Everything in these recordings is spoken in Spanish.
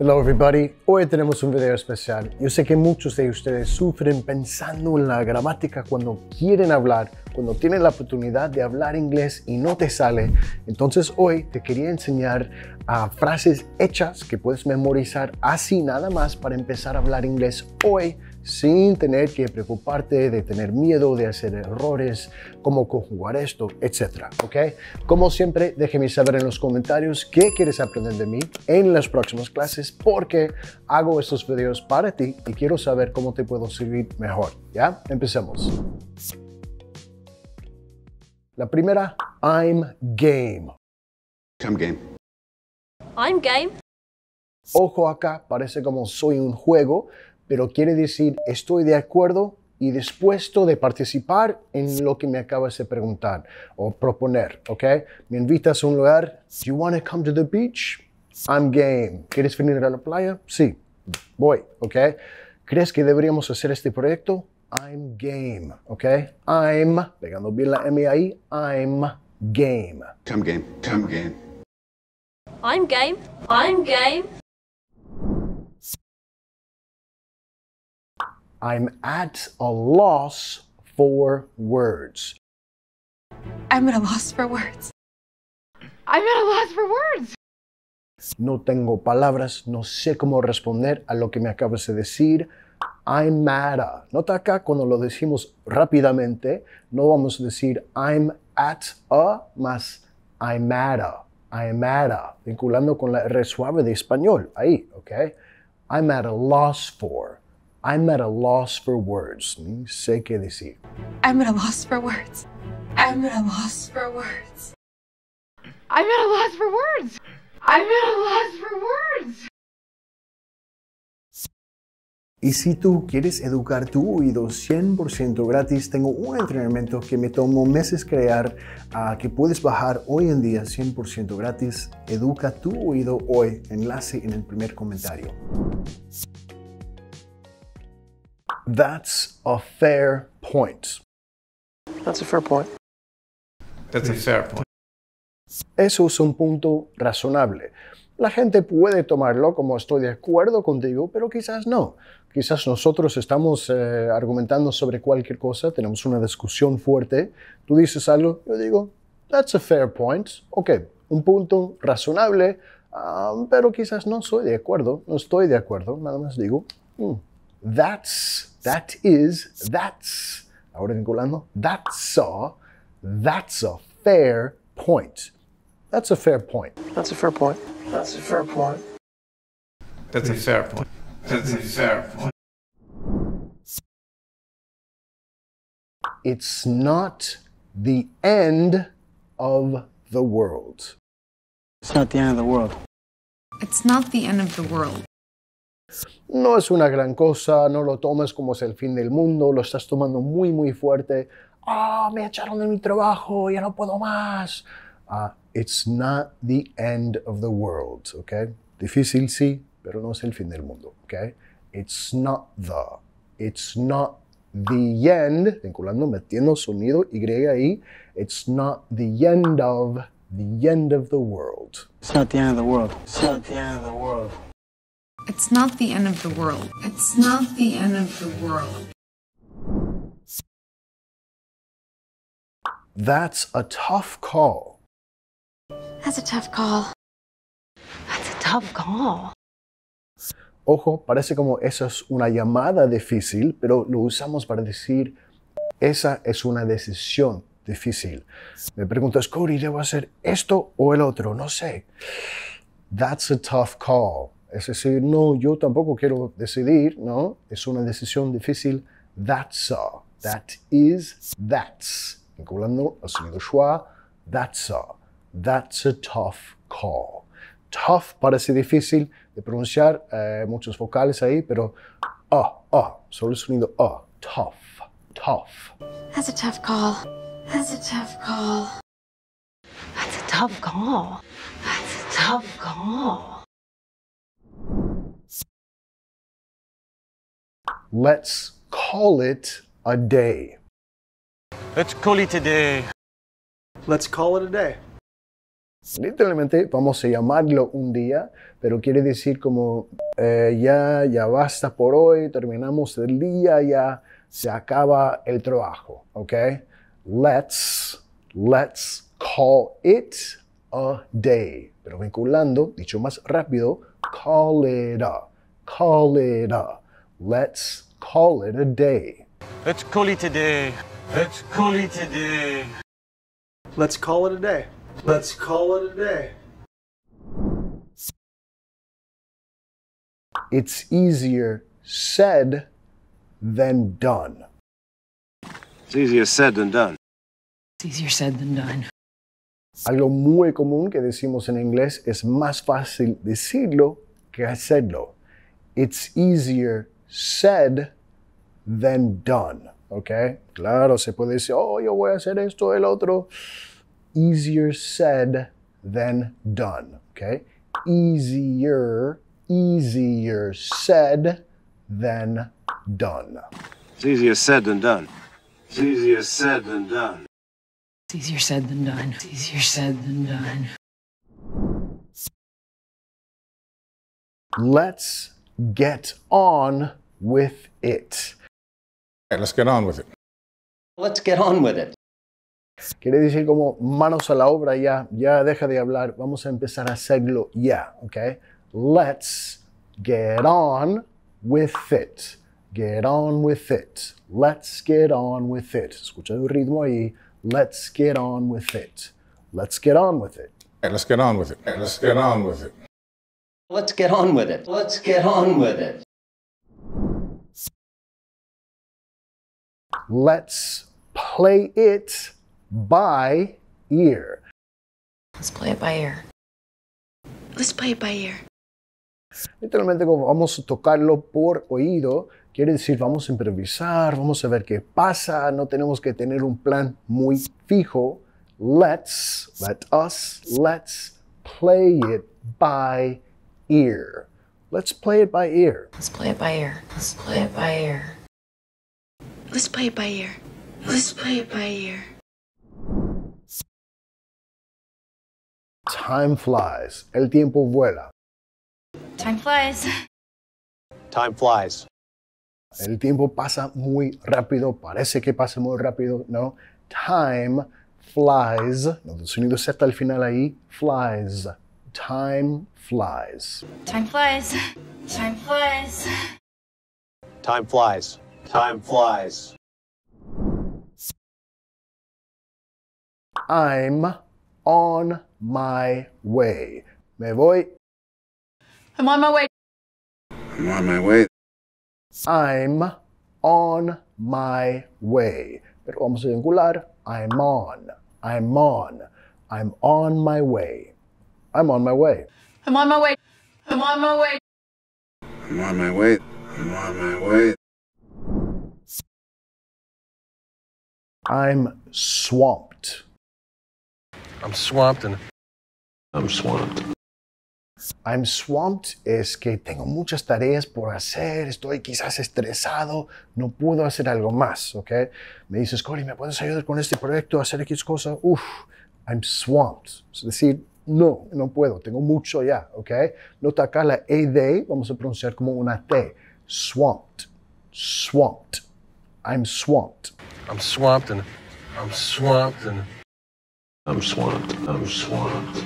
Hello everybody, hoy tenemos un video especial. Yo sé que muchos de ustedes sufren pensando en la gramática cuando quieren hablar, cuando tienen la oportunidad de hablar inglés y no te sale. Entonces hoy te quería enseñar a frases hechas que puedes memorizar así nada más para empezar a hablar inglés hoy sin tener que preocuparte de tener miedo de hacer errores, cómo conjugar esto, etc. ¿Ok? Como siempre, déjeme saber en los comentarios qué quieres aprender de mí en las próximas clases porque hago estos videos para ti y quiero saber cómo te puedo servir mejor. ¿Ya? Empecemos. La primera, I'm game. I'm game. I'm game. Ojo acá, parece como soy un juego, pero quiere decir estoy de acuerdo y dispuesto de participar en lo que me acabas de preguntar o proponer, ¿ok? Me invitas a un lugar, do you want to come to the beach? I'm game. ¿Quieres venir a la playa? Sí, voy, ¿ok? ¿Crees que deberíamos hacer este proyecto? I'm game, ¿ok? I'm, pegando bien la M ahí, I'm game. Come game. Come game. I'm game. I'm game. I'm at a loss for words. I'm at a loss for words. I'm at a loss for words. No tengo palabras, no sé cómo responder a lo que me acabas de decir. I'm mad. a. Nota acá cuando lo decimos rápidamente, no vamos a decir I'm at a más I'm mad. a. I'm mad. a, vinculando con la R suave de español, ahí, ¿ok? I'm at a loss for. I'm at a loss for words. Ni sé qué decir. I'm at a loss for words. I'm at a loss for words. I'm at a loss for words. I'm at a loss for words. Y si tú quieres educar tu oído 100% gratis, tengo un entrenamiento que me tomó meses crear, ah, que puedes bajar hoy en día 100% gratis. Educa tu oído hoy. Enlace en el primer comentario. That's a fair point. That's a fair point. That's a fair point. Eso es un punto razonable. La gente puede tomarlo como estoy de acuerdo contigo, pero quizás no. Quizás nosotros estamos eh, argumentando sobre cualquier cosa, tenemos una discusión fuerte, tú dices algo, yo digo, that's a fair point. Ok, un punto razonable, ah, pero quizás no soy de acuerdo, no estoy de acuerdo, nada más digo, "Hmm, that's, that is, that's, ahora vinculando, that's a, that's a fair point. That's a fair point. That's a fair point. That's a fair point. That's a fair point. That's a fair point. It's not the end of the world. It's not the end of the world. It's not the end of the world. No es una gran cosa, no lo tomes como es el fin del mundo, lo estás tomando muy, muy fuerte. Ah, me echaron de mi trabajo, ya no puedo más. Ah, it's not the end of the world, ¿ok? Difícil sí, pero no es el fin del mundo, ¿ok? It's not the, it's not the end, vinculando, metiendo sonido Y ahí, it's not the end of, the end of the world. It's not the end of the world. It's not the end of the world. It's not the end of the world. It's not the end of the world. That's a tough call. That's a tough call. That's a tough call. Ojo, parece como esa es una llamada difícil, pero lo usamos para decir esa es una decisión difícil. Me preguntas, Cody, ¿debo hacer esto o el otro? No sé. That's a tough call. Es decir, no, yo tampoco quiero decidir, ¿no? Es una decisión difícil. That's a. That is, that's. Vinculando al sonido schwa. That's a. That's a tough call. Tough parece difícil de pronunciar, eh, muchos vocales ahí, pero ah, ah, solo el sonido ah, tough, tough. That's a tough call. That's a tough call. That's a tough call. That's a tough call. Let's call it a day. Let's call it a day. Let's call it a day. Literalmente vamos a llamarlo un día, pero quiere decir como eh, ya, ya basta por hoy, terminamos el día, ya se acaba el trabajo, ¿ok? Let's, let's call it a day. Pero vinculando, dicho más rápido, call it a, call it a. Let's call it a day. Let's call it today. Let's call it today. Let's call it a day. Let's call it a day. It's easier said than done. It's easier said than done. It's easier said than done. Algo muy común que decimos en inglés es más fácil decirlo que hacerlo. It's easier said than done. ¿Ok? Claro, se puede decir, oh, yo voy a hacer esto, el otro. Easier said than done. ¿Ok? Easier, easier said than done. It's easier said than done. It's easier said than done. It's easier said than done. It's easier said than done. Let's get on with it. let's get on with it. Let's get on with it. Quiere decir como manos a la obra ya, ya deja de hablar, vamos a empezar a hacerlo ya, ¿ok? Let's get on with it. Get on with it. Let's get on with it. Escucha el ritmo ahí. Let's get on with it. Let's get on with it. let's get on with it. let's get on with it. Let's get on with it. Let's get on with it. Let's play it by ear. Let's play it by ear. Let's play it by ear. Literalmente como vamos a tocarlo por oído, quiere decir vamos a improvisar, vamos a ver qué pasa, no tenemos que tener un plan muy fijo. Let's, let us, let's play it by ear. Let's play it by ear. Let's play it by ear. Let's play it by ear. Let's play it by ear. Let's play it by ear. Time flies. El tiempo vuela. Time flies. Time flies. El tiempo pasa muy rápido, parece que pasa muy rápido, ¿no? Time flies. No, el sonido Z al final ahí. Flies. Time flies. Time flies. Time flies. Time flies. Time flies. I'm on my way. Me voy. I'm on my way. I'm on my way. I'm on my way. Pero vamos a vincular. I'm on. I'm on. I'm on my way. I'm on my way. I'm on my way. I'm on my way. I'm on my way. I'm on my way. I'm swamped. I'm swamped and I'm swamped. I'm swamped es que tengo muchas tareas por hacer, estoy quizás estresado, no puedo hacer algo más, ¿ok? Me dices, Cory, ¿me puedes ayudar con este proyecto, hacer X cosa? Uf, I'm swamped. Es decir, no, no puedo, tengo mucho ya, ¿ok? Nota acá la E de, vamos a pronunciar como una T. Swamped, swamped. I'm swamped. I'm swamped and I'm swamped and I'm swamped. I'm swamped.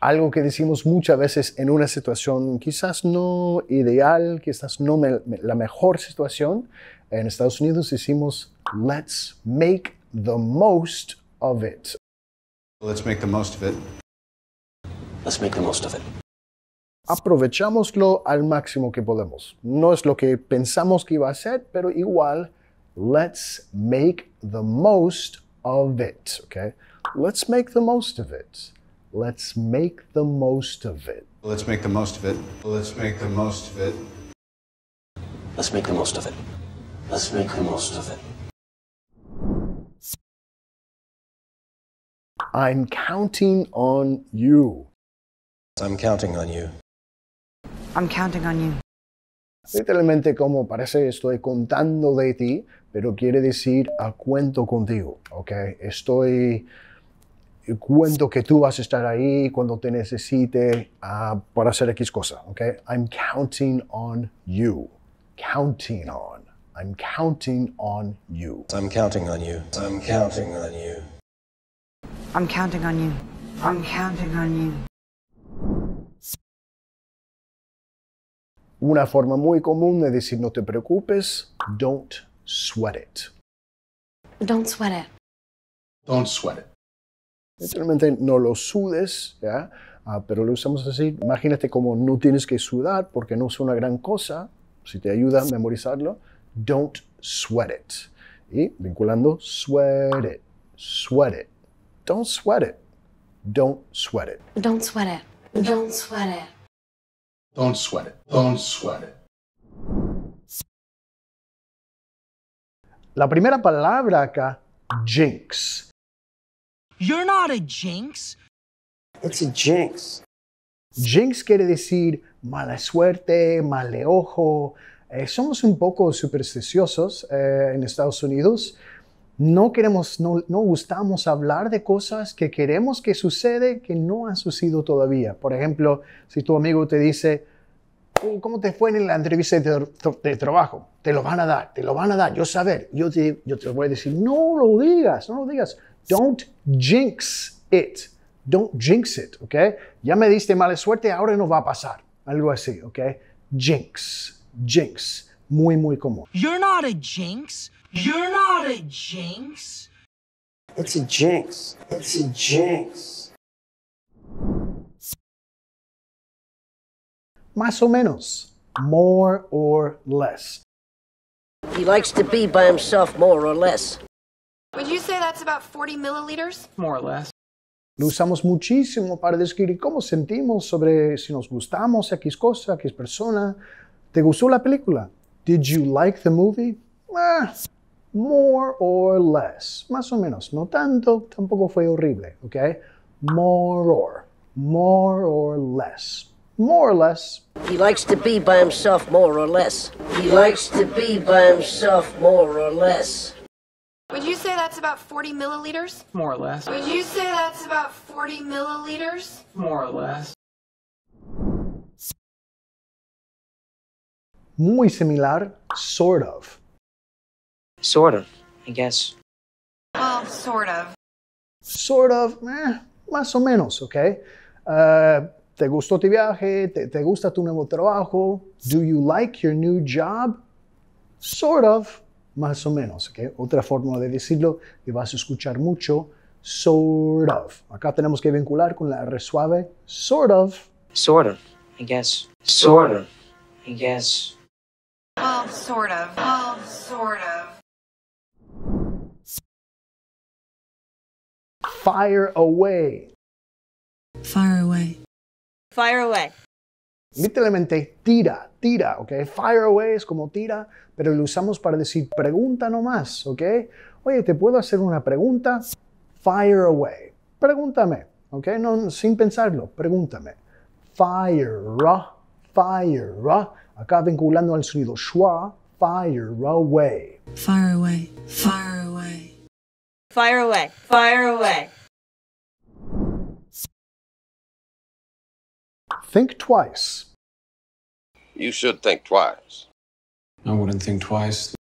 algo que decimos muchas veces en una situación quizás no ideal, quizás no me- me- la mejor situación. En Estados Unidos decimos, let's make the most of it. Let's make the most of it. Let's make the most of it. Aprovechámoslo al máximo que podemos. No es lo que pensamos que iba a ser, pero igual, let's make the most of it. Okay? Let's make the most of it. Let's make the most of it. Let's make the most of it. Let's make the most of it. Let's make the most of it. Let's make the most of it. I'm counting on you. I'm counting on you. I'm counting on you. Literalmente como parece estoy contando de ti, pero quiere decir a cuento contigo, ¿ok? Estoy cuento que tú vas a estar ahí cuando te necesite ah, para hacer X cosa, ¿ok? I'm counting on you. Counting on. I'm counting on you. I'm counting on you. I'm counting on you. I'm counting on you. I'm counting on you. Una forma muy común de decir no te preocupes, don't sweat it. Don't sweat it. Don't sweat it. Literalmente no lo sudes, ¿ya? Ah, pero lo usamos así. Imagínate como no tienes que sudar porque no es una gran cosa. Si te ayuda a memorizarlo, don't sweat it. Y vinculando, sweat it, sweat it. Don't sweat it. Don't sweat it. Don't sweat it. Don't sweat it. Don't sweat it. Don't sweat it. La primera palabra acá, jinx. You're not a jinx. It's a jinx. Jinx quiere decir mala suerte, mal de ojo. Eh, somos un poco supersticiosos eh, en Estados Unidos. No queremos, no, no gustamos hablar de cosas que queremos que sucede que no han sucedido todavía. Por ejemplo, si tu amigo te dice, "Oh, ¿cómo te fue en la entrevista de, de trabajo? Te lo van a dar, te lo van a dar, yo saber. Yo te, yo te voy a decir, no lo digas, no lo digas. Don't jinx it. Don't jinx it, ¿ok? Ya me diste mala suerte, ahora no va a pasar. Algo así, ¿ok? Jinx, jinx. Muy, muy común. You're not a jinx. You're not a jinx. It's a jinx. It's a jinx. Más o menos. More or less. He likes to be by himself more or less. Would you say that's about 40 milliliters? More or less. Lo usamos muchísimo para describir cómo sentimos sobre si nos gustamos X cosa, X persona. ¿Te gustó la película? Did you like the movie? Eh, more or less. Más o menos. No tanto, tampoco fue horrible, okay? More or. More or less. More or less. He likes to be by himself more or less. He likes to be by himself more or less. Would you say that's about 40 milliliters? More or less. Would you say that's about 40 milliliters? More or less. Muy similar, sort of. Sort of, I guess. Well, sort of. Sort of, eh, más o menos, ¿ok? Eh, ¿Te gustó tu viaje? ¿Te, ¿Te gusta tu nuevo trabajo? Do you like your new job? Sort of, más o menos, ¿ok? Otra forma de decirlo que vas a escuchar mucho, sort of. Acá tenemos que vincular con la R suave, sort of. Sort of, I guess. Sort of, I guess. Well, sort of. Well, sort of. Fire away. Fire away. Fire away. Literalmente tira, tira, ¿ok? Fire away es como tira, pero lo usamos para decir pregunta nomás, ¿ok? Oye, ¿te puedo hacer una pregunta? Fire away. Pregúntame, ¿ok? No, sin pensarlo, pregúntame. Fire, fire. Acá vinculando al sonido schwa, fire away. Fire away. Fire away. Fire away. Fire away. Think twice. You should think twice. I wouldn't think twice.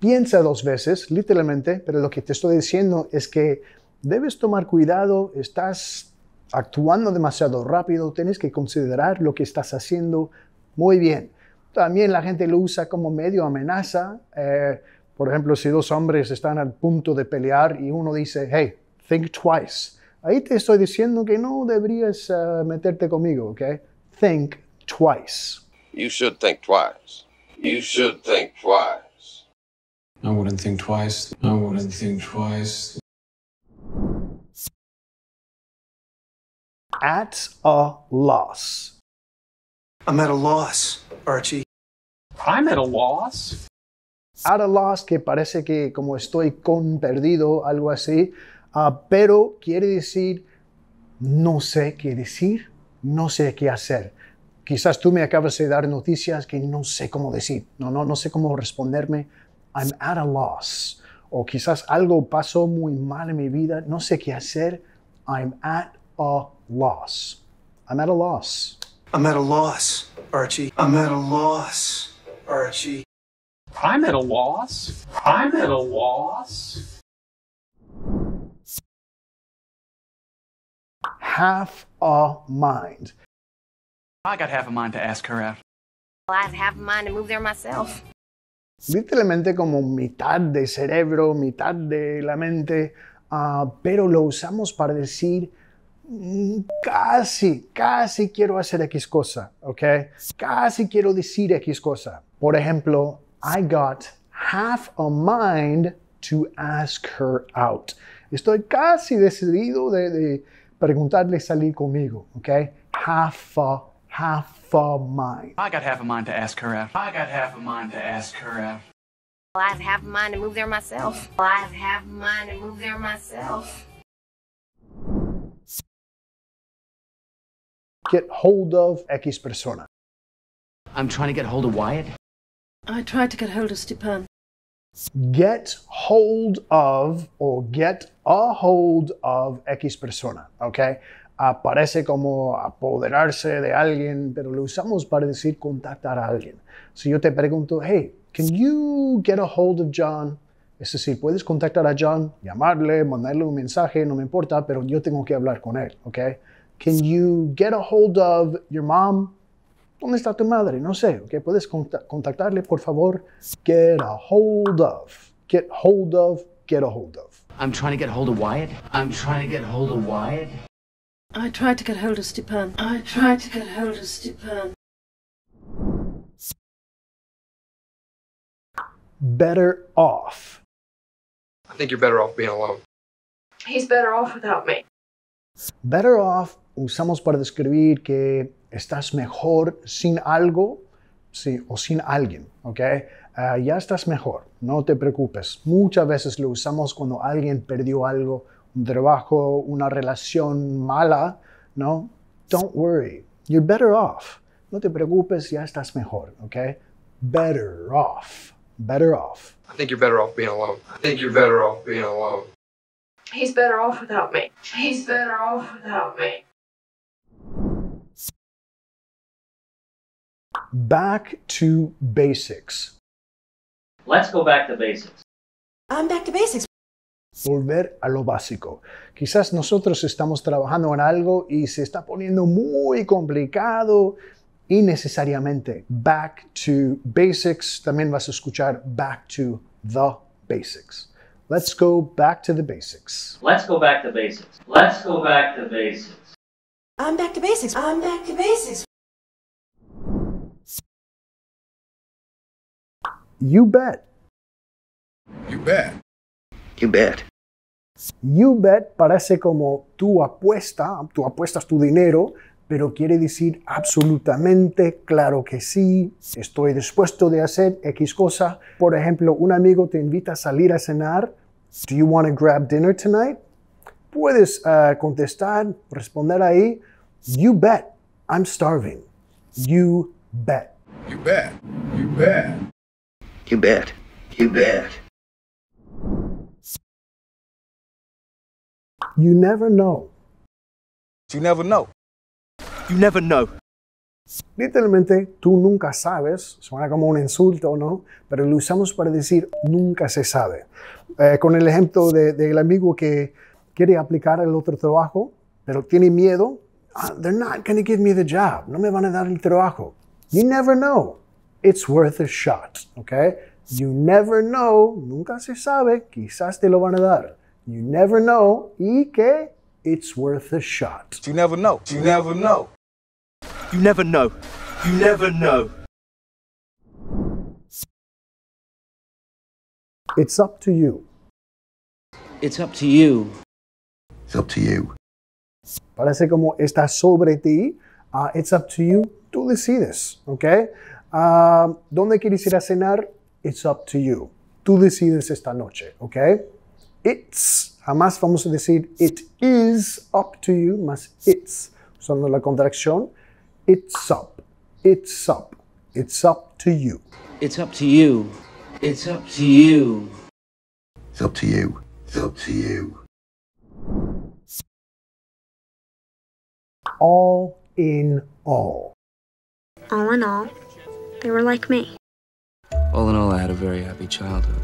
Piensa dos veces, literalmente, pero lo que te estoy diciendo es que debes tomar cuidado, estás actuando demasiado rápido, tienes que considerar lo que estás haciendo muy bien. También la gente lo usa como medio amenaza. eh, por ejemplo, si dos hombres están al punto de pelear y uno dice, hey, think twice. Ahí te estoy diciendo que no deberías eh, meterte conmigo, ¿ok? Think twice. You should think twice. You should think twice. I wouldn't think twice. I wouldn't think twice. At a loss. I'm at a loss, Archie. I'm at a loss. At a loss, que parece que como estoy con perdido, algo así, ah, pero quiere decir no sé qué decir, no sé qué hacer. Quizás tú me acabas de dar noticias que no sé cómo decir, no, no, no sé cómo responderme. I'm at a loss. O quizás algo pasó muy mal en mi vida, no sé qué hacer. I'm at a loss. I'm at a loss. I'm at a loss, Archie. I'm at a loss, Archie. I'm at a loss. I'm at a loss. Half a mind. I got half a mind to ask her out. Well, I have half a mind to move there myself. Literalmente como mitad de cerebro, mitad de la mente, ah, pero lo usamos para decir mm, casi, casi quiero hacer X cosa, ¿ok? Casi quiero decir X cosa. Por ejemplo, I got half a mind to ask her out. Estoy casi decidido de, de preguntarle salir conmigo, ¿ok? Half a, half a mind. I got half a mind to ask her out. I got half a mind to ask her out. Well, I have half a mind to move there myself. Well, I have half a mind to move there myself. Get hold of X persona. I'm trying to get hold of Wyatt. I tried to get hold of Stepan. Get hold of o get a hold of X persona, ¿ok? Aparece como apoderarse de alguien, pero lo usamos para decir contactar a alguien. Si yo te pregunto, hey, can you get a hold of John? Es decir, puedes contactar a John, llamarle, mandarle un mensaje, no me importa, pero yo tengo que hablar con él, ¿ok? Can you get a hold of your mom? ¿Dónde está tu madre? No sé, ¿ok? Puedes contactarle, por favor. Get a hold of. Get hold of. Get a hold of. I'm trying to get hold of Wyatt. I'm trying to get hold of Wyatt. I tried to get hold of Stepan. I tried to get hold of Stepan. Better off. I think you're better off being alone. He's better off without me. Better off usamos para describir que estás mejor sin algo sí, o sin alguien, ¿ok? Ah, ya estás mejor, no te preocupes. Muchas veces lo usamos cuando alguien perdió algo, un trabajo, una relación mala, ¿no? Don't worry, you're better off. No te preocupes, ya estás mejor, ¿ok? Better off, better off. I think you're better off being alone. I think you're better off being alone. He's better off without me. He's better off without me. Back to basics. Let's go back to basics. I'm back to basics. Volver a lo básico. Quizás nosotros estamos trabajando en algo y se está poniendo muy complicado y necesariamente back to basics. También vas a escuchar back to the basics. Let's go back to the basics. Let's go back to basics. Let's go back to basics. I'm back to basics. I'm back to basics. You bet. You bet. You bet. You bet parece como tu apuesta, tú apuestas tu dinero, pero quiere decir absolutamente claro que sí, estoy dispuesto de hacer X cosa. Por ejemplo, un amigo te invita a salir a cenar. Do you want to grab dinner tonight? Puedes uh, contestar, responder ahí. You bet. I'm starving. You bet. You bet. You bet. You bet. You bet. You never know. You never know. You never know. Literalmente, tú nunca sabes, suena como un insulto, ¿no? Pero lo usamos para decir nunca se sabe. Eh, con el ejemplo de- del amigo que quiere aplicar el otro trabajo, pero tiene miedo. "Ah, they're not going to give me the job. No me van a dar el trabajo. You never know. It's worth a shot, okay? You never know. Nunca se sabe. Quizás te lo van a dar. You never know. Y que it's worth a shot. You never know. You never know. You never know. You never know. It's up to you. It's up to you. It's up to you. Parece como está sobre ti. Ah, it's up to you. Tú decides, ¿ok? Ah, ¿Dónde quieres ir a cenar? It's up to you. Tú decides esta noche, ¿ok? It's, jamás vamos a decir it is up to you, más it's, usando la contracción. It's up. It's up. It's up to you. It's up to you. It's up to you. It's up to you. It's up to you. All in all. All in all, they were like me. All in all, I had a very happy childhood.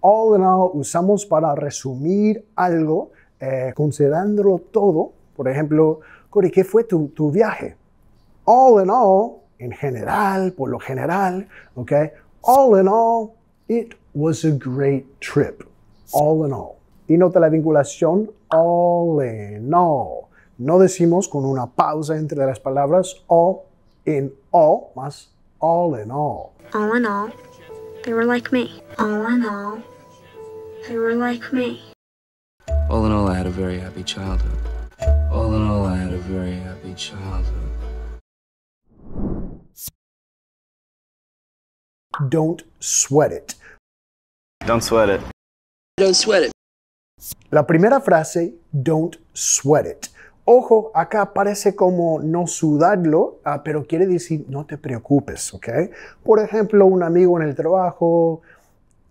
All in all usamos para resumir algo, eh, considerándolo todo. Por ejemplo, Cory, ¿qué fue tu, tu viaje? All in all, en general, por lo general, ¿ok? All in all, it was a great trip. All in all. Y nota la vinculación, all in all. No decimos con una pausa entre las palabras all in all, más all in all. All in all, they were like me. All in all, they were like me. All in all, I had a very happy childhood. All in all, I had a very happy childhood. Don't sweat it. Don't sweat it. Don't sweat it. La primera frase, don't sweat it. Ojo, acá parece como no sudarlo, ah, pero quiere decir no te preocupes, ¿ok? Por ejemplo, un amigo en el trabajo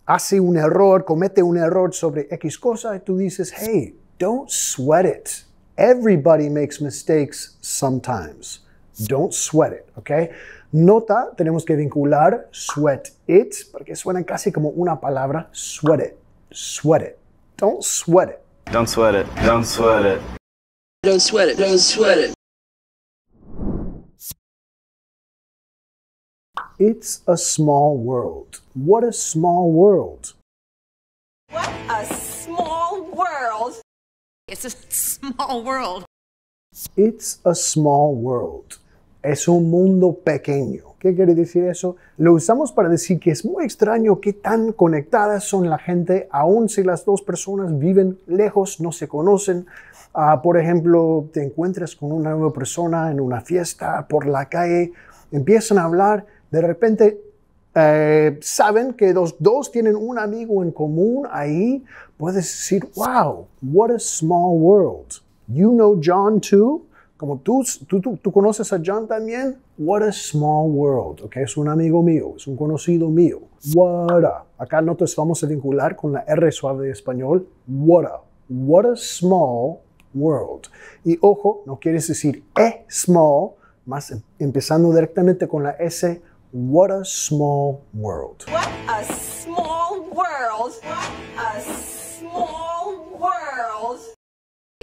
hace un error, comete un error sobre X cosa y tú dices, hey, don't sweat it. Everybody makes mistakes sometimes. Don't sweat it, ¿ok? Nota, tenemos que vincular sweat it, porque suena casi como una palabra, sweat it, sweat it. Don't sweat it. Don't sweat it. Don't sweat it. Don't sweat it. Don't sweat it. It's a small world. What a small world. What a small world. It's a small world. It's a small world. Es un mundo pequeño. ¿Qué quiere decir eso? Lo usamos para decir que es muy extraño qué tan conectadas son la gente, aun si las dos personas viven lejos, no se conocen. Ah, por ejemplo, te encuentras con una nueva persona en una fiesta, por la calle, empiezan a hablar, de repente eh, saben que los dos tienen un amigo en común ahí, puedes decir, wow, what a small world. You know John too? Como tú, tú, tú, tú conoces a John también, what a small world, ok, es un amigo mío, es un conocido mío. What a, acá nosotros vamos a vincular con la R suave de español, what a, what a small world. Y ojo, no quieres decir e small, más empezando directamente con la S, what a small world. What a small world. What a small world.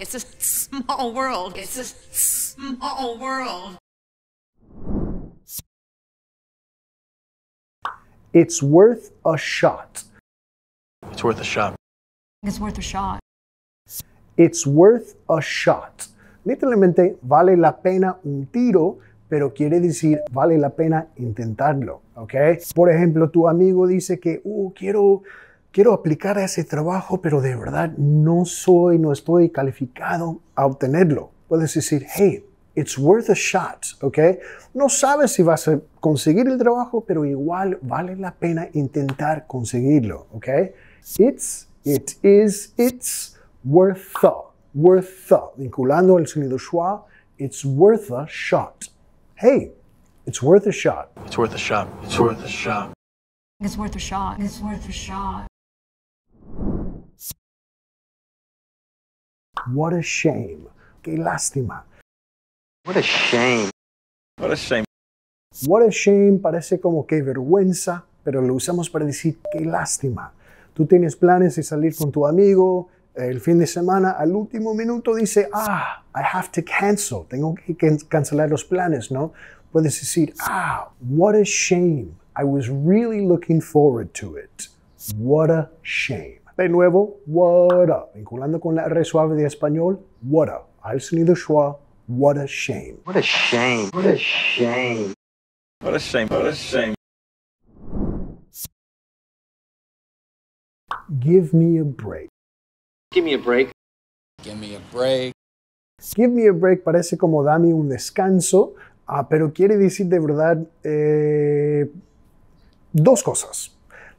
It's a small world. It's a small world. It's worth a shot. It's worth a shot. It's worth a shot. It's worth a shot. Literalmente vale la pena un tiro, pero quiere decir vale la pena intentarlo, ¿ok? Por ejemplo, tu amigo dice que, uh, quiero, quiero aplicar a ese trabajo, pero de verdad no soy, no estoy calificado a obtenerlo. Puedes decir, hey, it's worth a shot, ¿ok? No sabes si vas a conseguir el trabajo, pero igual vale la pena intentar conseguirlo, ¿ok? It's, it is, it's worth a, worth a, vinculando el sonido schwa, it's worth a shot. Hey, it's worth a shot. It's worth a shot. It's worth a shot. It's worth a shot. It's worth a shot. What a shame. Qué lástima. What a shame. What a shame. What a shame parece como que vergüenza, pero lo usamos para decir qué lástima. Tú tienes planes de salir con tu amigo el fin de semana, al último minuto dice, ah, I have to cancel, tengo que can- cancelar los planes, ¿no? Puedes decir, ah, what a shame. I was really looking forward to it. What a shame. De nuevo, what a, vinculando con la R suave de español, what a, al sonido schwa, what a shame. What a shame. What a shame. What a shame. What a shame. Give me a break. Give me a break. Give me a break. Give me a break parece como dame un descanso, ah, pero quiere decir de verdad eh, dos cosas.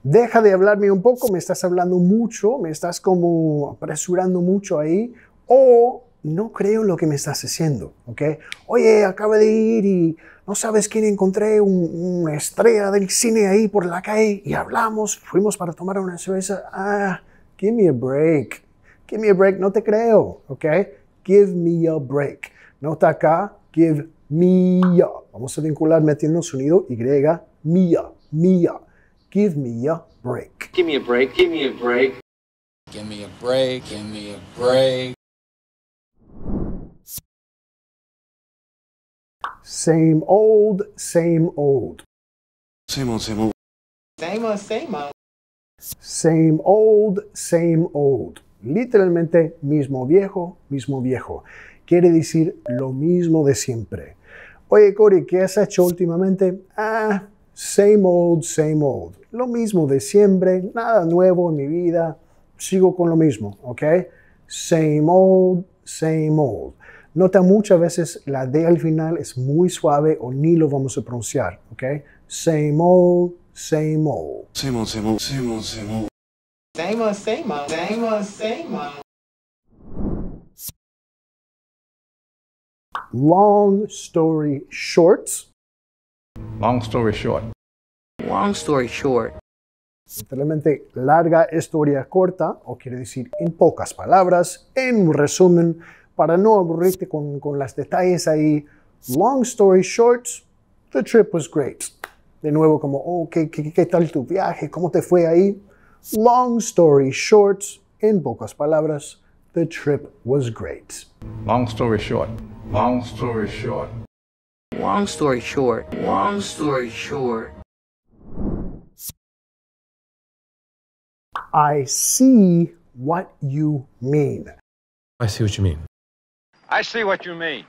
Deja de hablarme un poco, me estás hablando mucho, me estás como apresurando mucho ahí, o no creo lo que me estás diciendo, ¿ok? Oye, acabo de ir y no sabes quién encontré un- una estrella del cine ahí por la calle y hablamos, fuimos para tomar una cerveza. Ah, give me a break. Give me a break, no te creo, ¿ok? Give me a break. Nota acá, give me a. Vamos a vincular metiendo sonido Y, me a, me a. Give me a break. Give me a break. Give me a break. Give me a break, give me a break. Same old, same old. Same old, same old. Same old, same old. Same old, same old. Literalmente mismo viejo, mismo viejo. Quiere decir lo mismo de siempre. Oye, Cory, ¿qué has hecho últimamente? Ah, same old, same old. Lo mismo de siempre, nada nuevo en mi vida. Sigo con lo mismo, ¿ok? Same old, same old. Nota muchas veces la D al final es muy suave o ni lo vamos a pronunciar, ¿ok? Same old, same old. Same old, same old. Same old, same old. Same old, same old. Same old, same old. Long story short, Long story short. Long story short. literalmente larga historia corta, o quiere decir en pocas palabras, en resumen, para no aburrirte con, con las detalles ahí. Long story short, the trip was great. De nuevo, como, oh, ¿qué, qué, qué tal tu viaje? ¿Cómo te fue ahí? Long story short, en pocas palabras, the trip was great. Long story short. Long story short. Long story short. Long story short. I see what you mean. I see what you mean. I see what you mean.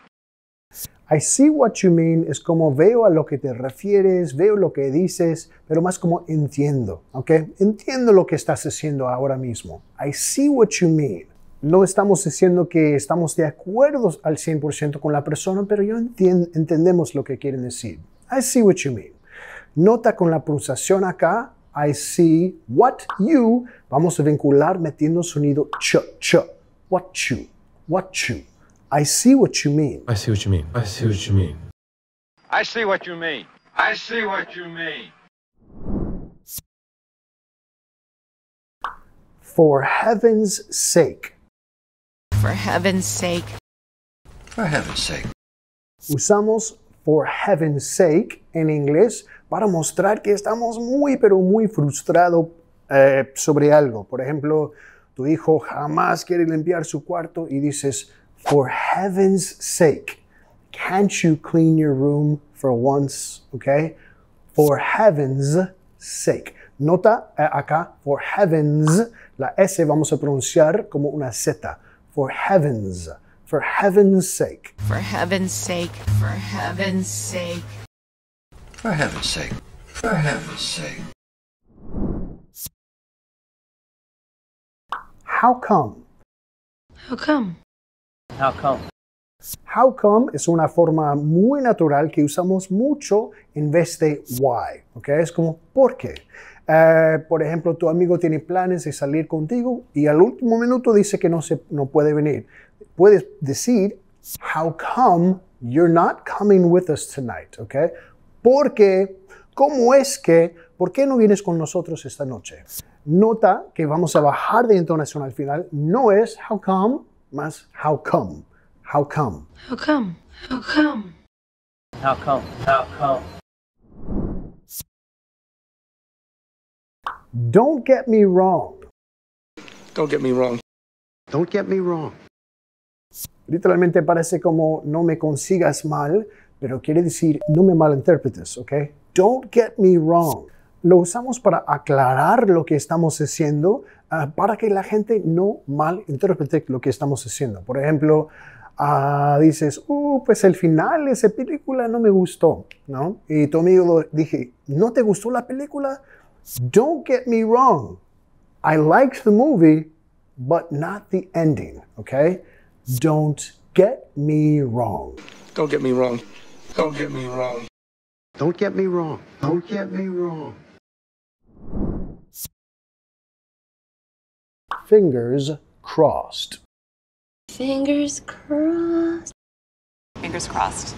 I see what you mean es como veo a lo que te refieres, veo lo que dices, pero más como entiendo, ¿ok? Entiendo lo que estás haciendo ahora mismo. I see what you mean. No estamos diciendo que estamos de acuerdo al 100% con la persona, pero yo entien- entendemos lo que quieren decir. I see what you mean. Nota con la pronunciación acá, I see what you, vamos a vincular metiendo sonido ch, ch. What you, what you. I see what you mean. I see what you mean. I see what you mean. I see what you mean. I see what you mean. For heaven's sake. For heaven's sake. For heaven's sake. Usamos for heaven's sake en inglés para mostrar que estamos muy, pero muy frustrados eh, sobre algo. Por ejemplo, tu hijo jamás quiere limpiar su cuarto y dices, for heaven's sake, can't you clean your room for once? Okay? For heaven's sake. Nota eh, acá, for heavens, la S vamos a pronunciar como una Z. For heavens, for heaven's sake. For heaven's sake. For heaven's sake. For heaven's sake. For heaven's sake. How come? How come? How come? How come es una forma muy natural que usamos mucho en vez de why. ¿ok? Es como ¿por qué? Eh, por ejemplo, tu amigo tiene planes de salir contigo y al último minuto dice que no, se, no puede venir. Puedes decir, how come you're not coming with us tonight? ¿ok? Porque, ¿cómo es que, por qué no vienes con nosotros esta noche? Nota que vamos a bajar de entonación al final. No es how come, más how come. How come. How come? How come? How come? How come? Don't get me wrong. Don't get me wrong. Don't get me wrong. Literalmente parece como no me consigas mal, pero quiere decir no me malinterpretes, ¿ok? Don't get me wrong. Lo usamos para aclarar lo que estamos haciendo ah, para que la gente no malinterprete lo que estamos haciendo. Por ejemplo, ah, dices, uh, pues el final de esa película no me gustó, ¿no? Y tu amigo dije, ¿no te gustó la película? Don't get me wrong. I liked the movie, but not the ending, okay? Don't get me wrong. Don't get me wrong. Don't get me wrong. Don't get me wrong. Don't get me wrong. Fingers crossed. Fingers crossed. Fingers crossed.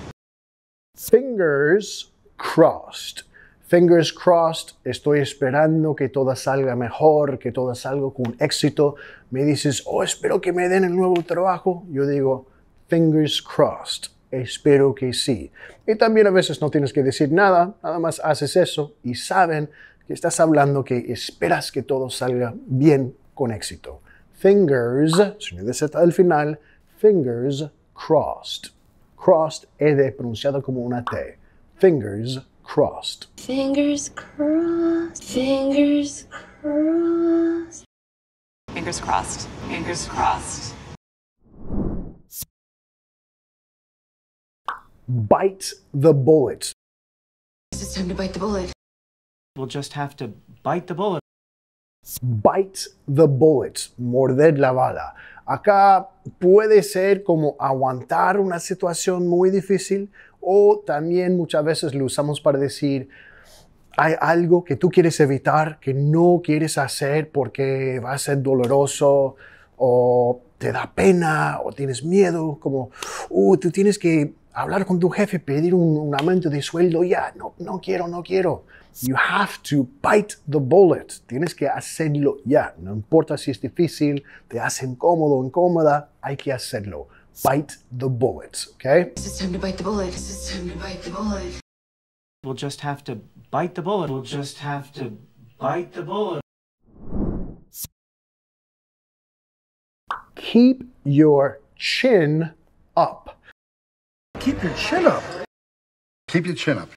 Fingers crossed. Fingers crossed, estoy esperando que todo salga mejor, que todo salga con éxito. Me dices, oh, espero que me den el nuevo trabajo. Yo digo, fingers crossed, espero que sí. Y también a veces no tienes que decir nada, nada más haces eso y saben que estás hablando que esperas que todo salga bien con éxito. Fingers, sonido de al final, fingers crossed. Crossed es pronunciado como una T. Fingers crossed. Fingers crossed. Fingers crossed. Fingers crossed. Fingers crossed. Bite the bullet. It's time to bite the bullet. We'll just have to bite the bullet. Bite the bullet, morder la bala. Acá puede ser como aguantar una situación muy difícil o también muchas veces lo usamos para decir hay algo que tú quieres evitar, que no quieres hacer porque va a ser doloroso o te da pena o tienes miedo, como, uh, tú tienes que hablar con tu jefe, pedir un, un aumento de sueldo, ya, no, no quiero, no quiero. You have to bite the bullet. Tienes que hacerlo ya. No importa si es difícil, te hace incómodo incómoda, hay que hacerlo. Bite the bullet, okay? It's time to bite the bullet. It's time to bite the bullet. We'll just have to bite the bullet. We'll just have to bite the bullet. Keep your chin up. Keep your chin up. Keep your chin up.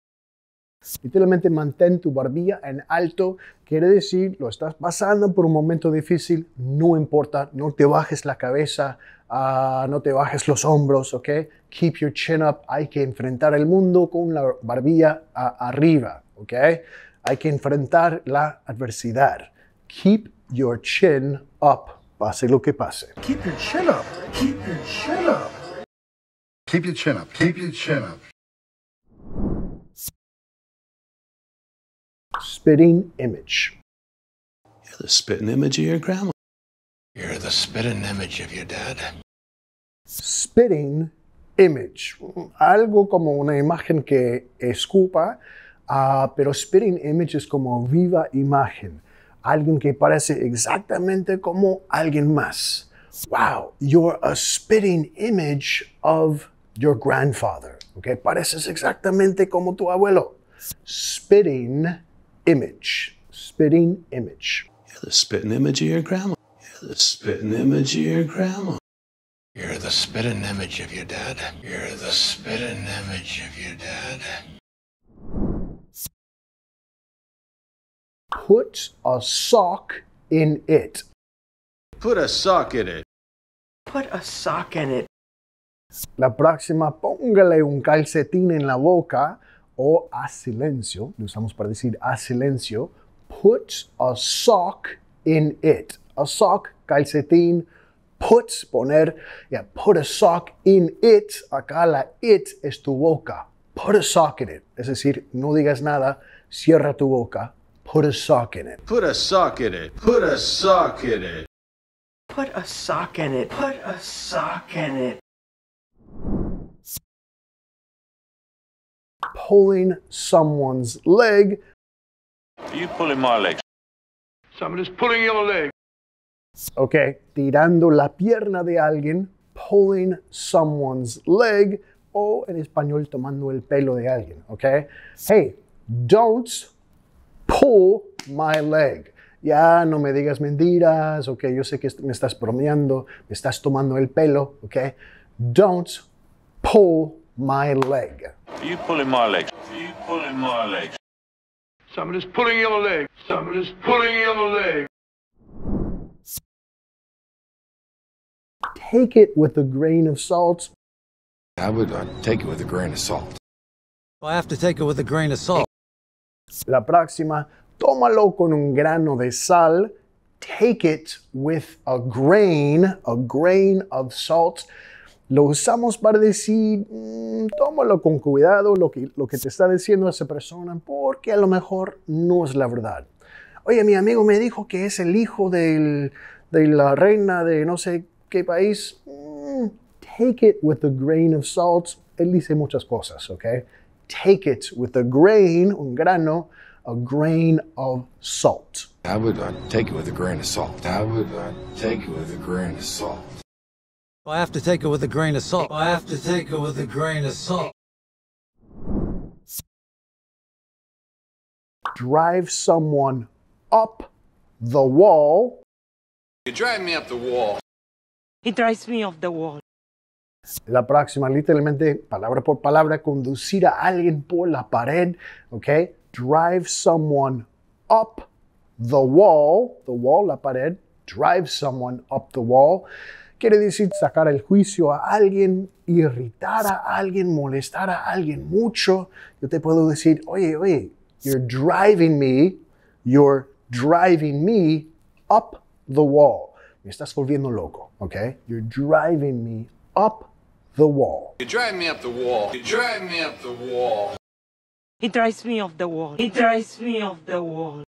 Literalmente mantén tu barbilla en alto. Quiere decir, lo estás pasando por un momento difícil, no importa, no te bajes la cabeza, ah, no te bajes los hombros, ¿ok? Keep your chin up. Hay que enfrentar el mundo con la barbilla a- arriba, ¿ok? Hay que enfrentar la adversidad. Keep your chin up, pase lo que pase. Keep your chin up. Keep your chin up. Keep your chin up. Keep your chin up. Spitting image. You're the spitting image of your grandma. You're the spitting image of your dad. spitting image, algo como una imagen que escupa, ah, pero spitting image es como viva imagen, alguien que parece exactamente como alguien más. Wow, you're a spitting image of your grandfather. Okay, pareces exactamente como tu abuelo. Spitting image, spitting image. You're the spitting image of your grandma. You're the spitting image of your grandma. You're the spitting image of your dad. You're the spitting image of your dad. Put a sock in it. Put a sock in it. Put a sock in it. La próxima, póngale un calcetín en la boca o a silencio. Lo usamos para decir a silencio. Put a sock in it. A sock, calcetín. Put, poner. Yeah, put a sock in it. Acá la it es tu boca. Put a sock in it. Es decir, no digas nada. Cierra tu boca. Put a sock in it. Put a sock in it. Put a sock in it. Put a sock in it. Put a sock in it. Pulling someone's leg. You pulling my leg. Somebody's pulling your leg. Ok, tirando la pierna de alguien, pulling someone's leg, o en español tomando el pelo de alguien, ok? Hey, don't pull my leg. Ya no me digas mentiras, ok, yo sé que me estás bromeando, me estás tomando el pelo, ok? Don't pull my leg. You pulling my leg. You pulling my leg. Somebody's pulling your leg. Somebody's pulling your leg. Take it with a grain of salt. I would uh, take it with a grain of salt. I have to take it with a grain of salt. La próxima, tómalo con un grano de sal. Take it with a grain, a grain of salt. Lo usamos para decir, mm, tómalo con cuidado lo que, lo que te está diciendo esa persona, porque a lo mejor no es la verdad. Oye, mi amigo me dijo que es el hijo del- de la reina de no sé qué país. Mm, take it with a grain of salt. Él dice muchas cosas, ¿ok? Take it with a grain, un grano, a grain of salt. I would uh, take it with a grain of salt. I would uh, take it with a grain of salt. Oh, I have to take it with a grain of salt. Oh, I have to take it with a grain of salt. Drive someone up the wall. You drive me up the wall. He drives me off the wall. La próxima, literalmente, palabra por palabra, conducir a alguien por la pared, okay? Drive someone up the wall, the wall, la pared, drive someone up the wall. Quiere decir sacar el juicio a alguien, irritar a alguien, molestar a alguien mucho. Yo te puedo decir, oye, oye, you're driving me, you're driving me up the wall. Me estás volviendo loco, ¿ok? You're driving me up the wall. You drive me up the wall. You drive me up the wall. He drives me off the wall. He drives me off the wall.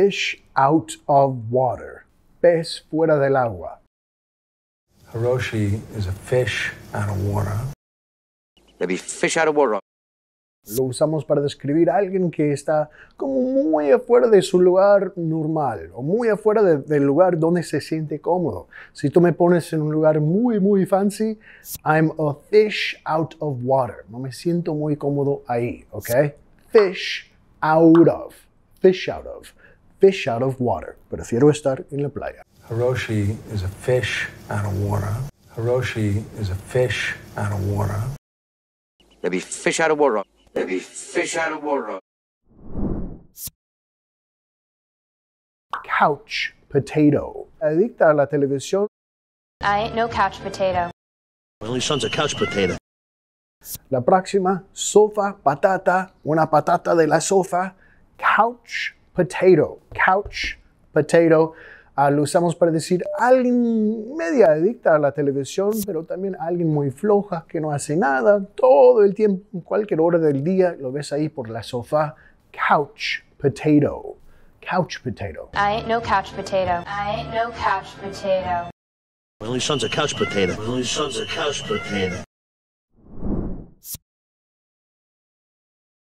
Fish out of water. Pez fuera del agua. Hiroshi is a fish out of water. Maybe fish out of water. Lo usamos para describir a alguien que está como muy afuera de su lugar normal o muy afuera de- del lugar donde se siente cómodo. Si tú me pones en un lugar muy, muy fancy, I'm a fish out of water. No me siento muy cómodo ahí, ¿ok? Fish out of. Fish out of. Fish out of water. Prefiero estar en la playa. Hiroshi is a fish out of water. Hiroshi is a fish out of water. Maybe fish out of water. Maybe fish out of water. Couch potato. Adicta a la televisión, I ain't no couch potato. My only son's a couch potato. La próxima, sofá, patata, una patata de la sofá, couch potato, couch potato. Ah, lo usamos para decir alguien media adicta a la televisión, pero también alguien muy floja que no hace nada todo el tiempo, en cualquier hora del día, lo ves ahí por la sofá, couch potato, couch potato. I ain't no couch potato. I ain't no couch potato. My only son's a couch potato. My only son's a couch potato.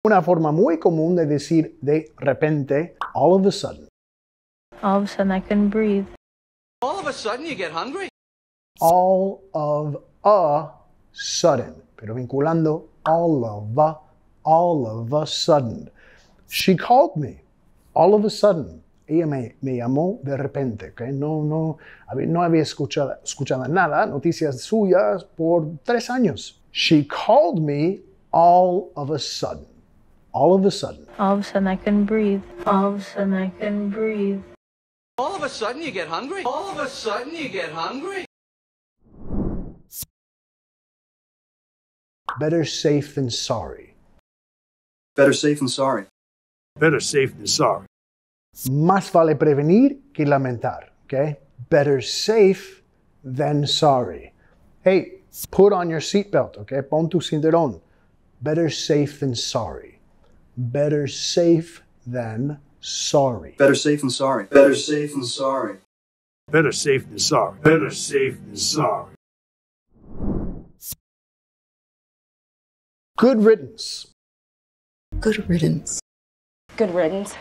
Una forma muy común de decir de repente, all of a sudden. All of a sudden, I couldn't breathe. All of a sudden, you get hungry. all of a sudden, pero vinculando all of a, all of a sudden. She called me all of a sudden. Ella me, me llamó de repente, ¿ok? No, no, había- no había escuchado, escuchado nada, noticias suyas por tres años. She called me all of a sudden. All of a sudden. All of a sudden, I couldn't breathe. All of a sudden, I couldn't breathe. All of a sudden, you get hungry. All of a sudden, you get hungry. Better safe than sorry. Better safe than sorry. Better safe than sorry. Más vale prevenir que lamentar, okay? Better safe than sorry. Hey, put on your seatbelt, okay? Pon tu cinturón. Better safe than sorry. Better safe than sorry. Better safe than sorry. Better safe than sorry. Better safe than sorry. Better safe than sorry. Good riddance. Good riddance. Good riddance.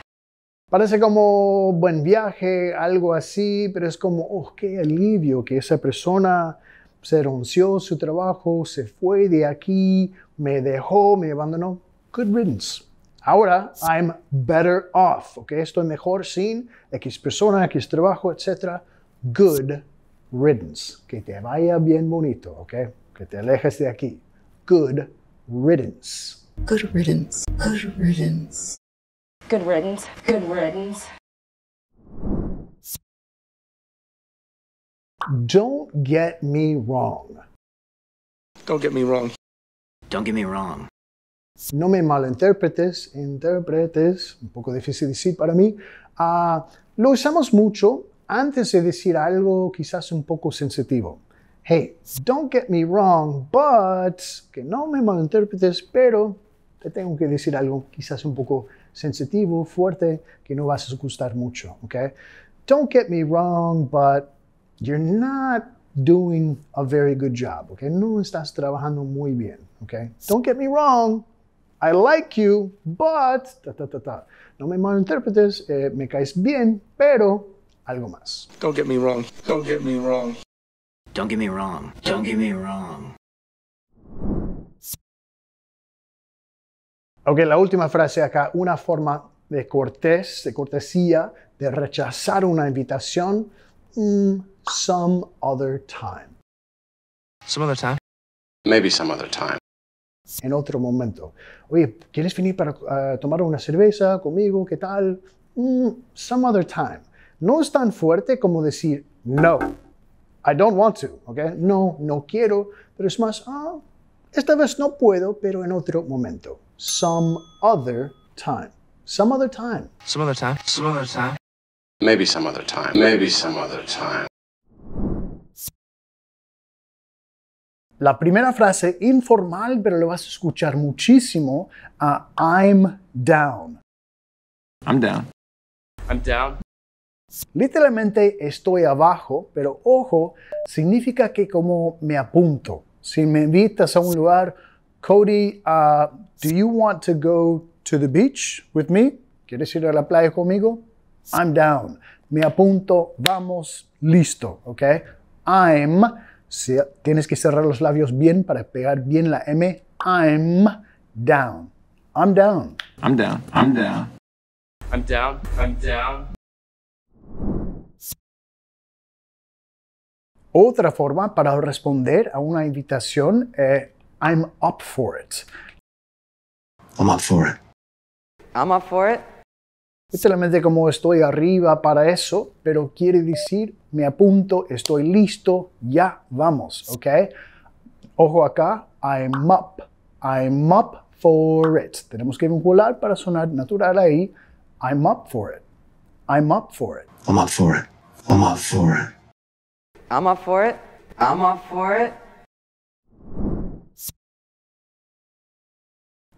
Parece como buen viaje, algo así, pero es como, oh, qué alivio que esa persona se renunció a su trabajo, se fue de aquí, me dejó, me abandonó. Good riddance. Ahora, I'm better off, ¿ok? Estoy mejor sin X persona, X trabajo, etc. Good riddance. Que te vaya bien bonito, ¿ok? Que te alejes de aquí. Good riddance. Good riddance. Good riddance. Good riddance. Good riddance. Don't get me wrong. Don't get me wrong. Don't get me wrong. No me malinterpretes, interpretes, un poco difícil decir para mí. Ah, lo usamos mucho antes de decir algo quizás un poco sensitivo. Hey, don't get me wrong, but, que no me malinterpretes, pero te tengo que decir algo quizás un poco sensitivo, fuerte, que no vas a gustar mucho, ¿ok? don't get me wrong, but you're not doing a very good job, okay? No estás trabajando muy bien, okay? Don't get me wrong, I like you, but ta ta ta ta. No me malinterpretes, eh, me caes bien, pero algo más. Don't get me wrong. Don't get me wrong. Don't get me wrong. Don't get me wrong. Ok, la última frase acá, una forma de cortés, de cortesía, de rechazar una invitación, mm, some other time. Some other time? Maybe some other time. En otro momento. Oye, ¿quieres venir para uh, tomar una cerveza conmigo? ¿Qué tal? Mm, some other time. No es tan fuerte como decir no. I don't want to, ¿ok? No, no quiero, pero es más, ah, esta vez no puedo, pero en otro momento. Some other time. Some other time. Some other time? Some other time? Maybe some other time. Maybe some other time. La primera frase, informal, pero lo vas a escuchar muchísimo, a I'm down. I'm down. I'm down. Literalmente estoy abajo, pero ojo, significa que como me apunto. Si me invitas a un lugar, Cody, uh, do you want to go to the beach with me? ¿Quieres ir a la playa conmigo? I'm down. Me apunto, vamos, listo, ¿ok? I'm, tienes que cerrar los labios bien para pegar bien la M. I'm down. I'm down. I'm down. I'm down. I'm down. I'm down. Otra forma para responder a una invitación es I'm up for it. I'm up for it. I'm up for it. Literalmente como estoy arriba para eso, pero quiere decir me apunto, estoy listo, ya vamos, ¿ok? Ojo acá, I'm up. I'm up for it. Tenemos que vincular para sonar natural ahí. I'm up for it. I'm up for it. I'm up for it. I'm up for it. I'm up for it. I'm up for it.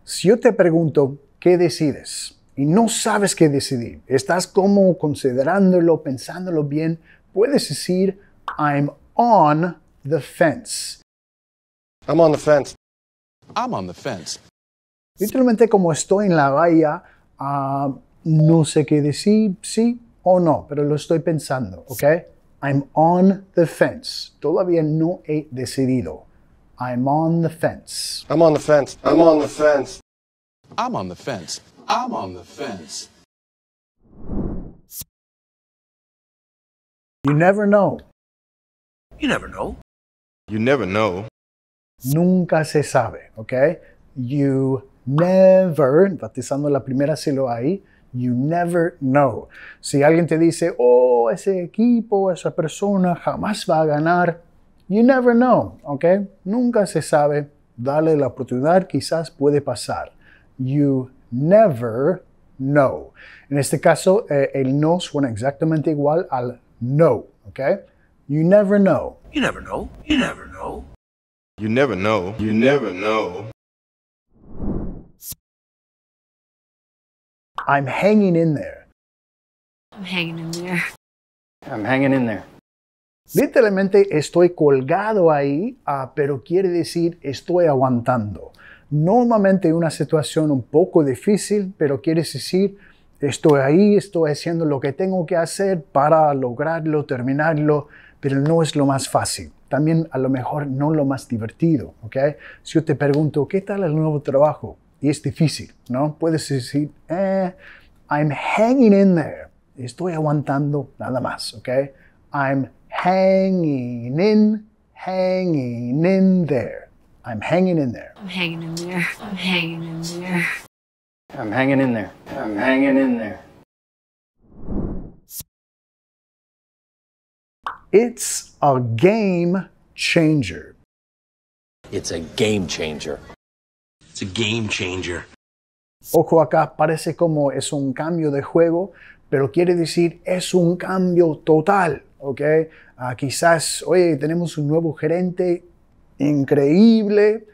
Si yo te pregunto, ¿qué decides? Y no sabes qué decidir, estás como considerándolo, pensándolo bien, puedes decir, I'm on the fence. I'm on the fence. I'm on the fence. Literalmente como estoy en la valla, uh, no sé qué decir, sí o no, pero lo estoy pensando, ¿ok? I'm on the fence. Todavía no he decidido. I'm on the fence. I'm on the fence. I'm on the fence. I'm on the fence. I'm on the fence. You never know. You never know. You never know. Nunca se sabe, ¿ok? You never, enfatizando la primera sílaba ahí, you never know. Si alguien te dice, oh, ese equipo, esa persona jamás va a ganar, you never know, ¿ok? Nunca se sabe. Dale la oportunidad, quizás puede pasar. You never know. En este caso, eh, el no suena exactamente igual al no, ¿ok? You never know. You never know. You never know. You never know. You never know. I'm hanging in there. I'm hanging in there. I'm hanging in there. Literalmente estoy colgado ahí, ah, pero quiere decir estoy aguantando. Normalmente una situación un poco difícil, pero quiere decir estoy ahí, estoy haciendo lo que tengo que hacer para lograrlo, terminarlo, pero no es lo más fácil. También a lo mejor no lo más divertido, ¿ok? Si yo te pregunto, ¿qué tal el nuevo trabajo? Y es difícil, ¿no? Puedes decir, eh, I'm hanging in there. Estoy aguantando nada más, ¿ok? I'm hanging in, hanging in there. I'm hanging in there. I'm hanging in there. I'm hanging in there. I'm hanging in there. I'm hanging in there. It's a game changer. It's a game changer. It's a game changer. Ojo acá, parece como es un cambio de juego, pero quiere decir es un cambio total, ¿ok? Ah, quizás, oye, tenemos un nuevo gerente increíble.